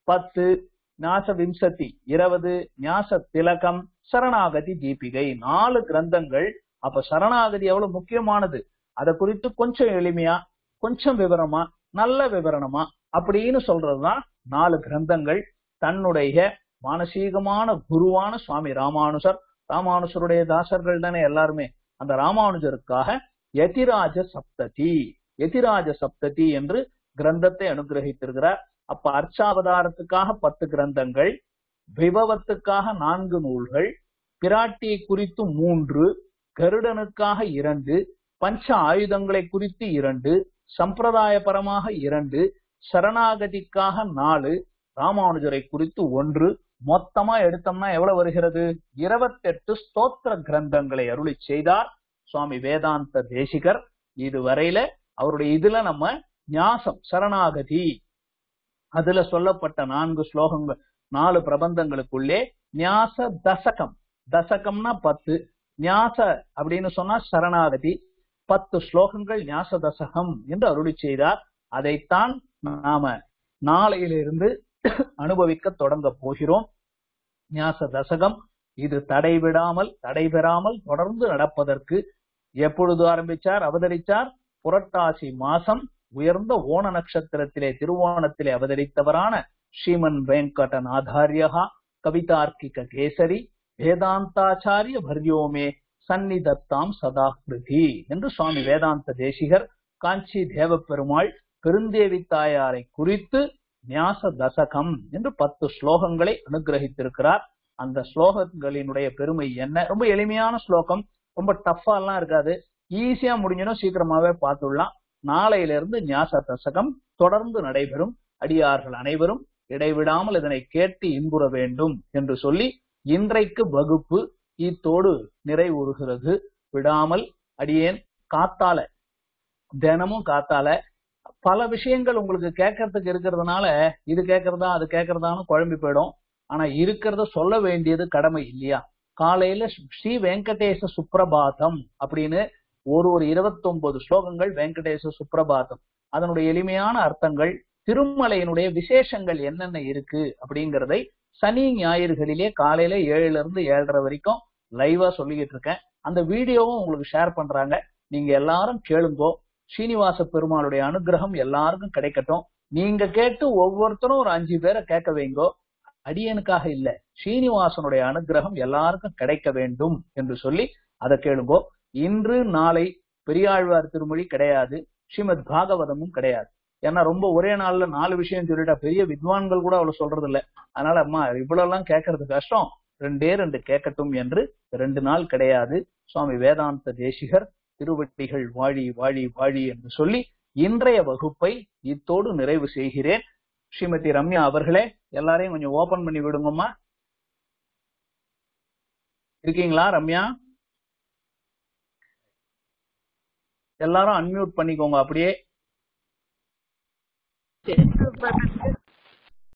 பத்து. ஞாச விம்சதி இருபது. நியாச திலகம் சரணாகதி தீபிகை. நாலு கிரந்தங்கள். அப்ப சரணாகதி எவ்வளவு முக்கியமானது? அதை குறித்து கொஞ்சம் எளிமையா கொஞ்சம் விவரமா நல்ல விவரணமா அப்படின்னு சொல்றதுதான் நாலு கிரந்தங்கள். தன்னுடைய மானசீகமான குருவான சுவாமி ராமானுஜர் ராமானுஜருடைய தாசர்கள் தானே எல்லாருமே. அந்த ராமானுஜருக்காக யதிராஜ சப்ததி யதிராஜ சப்ததி என்று கிரந்தத்தை அனுகிரகித்திருக்கிறார். அப்ப அர்ச்சாவதாரத்துக்காக பத்து கிரந்தங்கள் விபவத்துக்காக நான்கு நூல்கள் பிராட்டியை குறித்து மூன்று கருடனுக்காக இரண்டு பஞ்ச ஆயுதங்களை குறித்து இரண்டு சம்பிரதாயபரமாக இரண்டு சரணாகதிக்காக நாலு ராமானுஜரை குறித்து ஒன்று மொத்தமா எடுத்தோம்னா எவ்வளவு வருகிறது? இருபத்தெட்டு ஸ்தோத்திர கிரந்தங்களை அருளி செய்தார் சுவாமி வேதாந்த தேசிகர். இதுவரையில அவருடைய இதுல நம்ம ஞாசம் சரணாகதி. அதுல சொல்லப்பட்ட நான்கு ஸ்லோகங்கள் நாலு பிரபந்தங்களுக்குள்ளே ஞாச தசகம். தசகம்னா பத்து. ஞாச அப்படின்னு சொன்னா சரணாகதி. பத்து ஸ்லோகங்கள் ஞாச தசகம் என்று அருளி செய்தார். அதைத்தான் நாம நாளையிலிருந்து அனுபவிக்க தொடங்க போகிறோம். ஞாச தசகம் இது தடைவிடாமல் தடைபெறாமல் தொடர்ந்து நடப்பதற்கு எப்பொழுது ஆரம்பிச்சார்? அவதரிச்சார்? புரட்டாசி மாசம் உயர்ந்த ஓண நட்சத்திரத்திலே திருவோணத்திலே அவதரித்தவரான ஸ்ரீமன் வெங்கடநாதாரியகா கவிதார்க்கிக கேசரி வேதாந்தாச்சாரிய பர்யோமே சந்நிதத்தாம் சதாகிருதி என்று சுவாமி வேதாந்த தேசிகர் காஞ்சி தேவ பெருமாள் பெருந்தேவி தாயாரை குறித்து நியாச தசகம் என்று பத்து ஸ்லோகங்களை அனுகிரகித்திருக்கிறார். அந்த ஸ்லோகங்களினுடைய பெருமை என்ன? ரொம்ப எளிமையான ஸ்லோகம். ரொம்ப டஃபா எல்லாம் இருக்காது. ஈஸியா முடிஞ்சனும் சீக்கிரமாவே பார்த்துடலாம். நாளையிலிருந்து நியாச தசகம் தொடர்ந்து நடைபெறும். அடியார்கள் அனைவரும் இடைவிடாமல் இதனை கேட்டு இன்புற வேண்டும் என்று சொல்லி இன்றைக்கு வகுப்பு இத்தோடு நிறைவுறுகிறது. விடாமல் அடியேன் காத்தால தினமும் காத்தால பல விஷயங்கள் உங்களுக்கு கேட்கறதுக்கு இருக்கிறதுனால இது கேட்கறதா அது கேட்கறதான்னு குழம்பி போயிடும். ஆனா இருக்கிறத சொல்ல வேண்டியது கடமை இல்லையா? காலையில ஸ்ரீ வெங்கடேச சுப்ரபாதம் அப்படின்னு ஒரு ஒரு இருபத்தொன்பது ஸ்லோகங்கள் வெங்கடேச சுப்ரபாதம் அதனுடைய எளிமையான அர்த்தங்கள் திருமலையினுடைய விசேஷங்கள் என்னென்ன இருக்கு அப்படிங்கிறதை சனி ஞாயிறுகளிலே காலையில ஏழுல இருந்து ஏழரை வரைக்கும் லைவா சொல்லிக்கிட்டு இருக்கேன். அந்த வீடியோவும் உங்களுக்கு ஷேர் பண்றாங்க. நீங்க எல்லாரும் கேளுங்கோ. ஸ்ரீனிவாச பெருமாளுடைய அனுகிரகம் எல்லாருக்கும் கிடைக்கட்டும். நீங்க கேட்டு ஒவ்வொருத்தரும் ஒரு அஞ்சு பேரை கேட்க வைங்கோ. அடியனுக்காக இல்ல. ஸ்ரீனிவாசனுடைய அனுகிரகம் எல்லாருக்கும் கிடைக்க வேண்டும் என்று சொல்லி அதை கேளுங்கோ. இன்று நாளை பெரியாழ்வார் திருமொழி கிடையாது. ஸ்ரீமத் பாகவதமும் கிடையாது. ஏன்னா ரொம்ப ஒரே நாள்ல நாலு விஷயம் சொல்லிட்டா பெரிய வித்வான்கள் கூட அவ்வளவு சொல்றது இல்ல அதனால அம்மா இவ்வளவு எல்லாம் கேட்கறது கஷ்டம். ரெண்டே ரெண்டு கேட்கட்டும் என்று ரெண்டு நாள் கிடையாது. சுவாமி வேதாந்த தேசிகர் திருவட்டிகள் வாழி வாழி வாழி என்று சொல்லி இன்றைய வகுப்பை இத்தோடு நிறைவு செய்கிறேன். ஸ்ரீமதி ரம்யா அவர்களே எல்லாரையும் கொஞ்சம் ஓபன் பண்ணி விடுங்கம்மா. இருக்கீங்களா ரம்யா? எல்லாரும் அன்மியூட் பண்ணிக்கோங்க அப்படியே.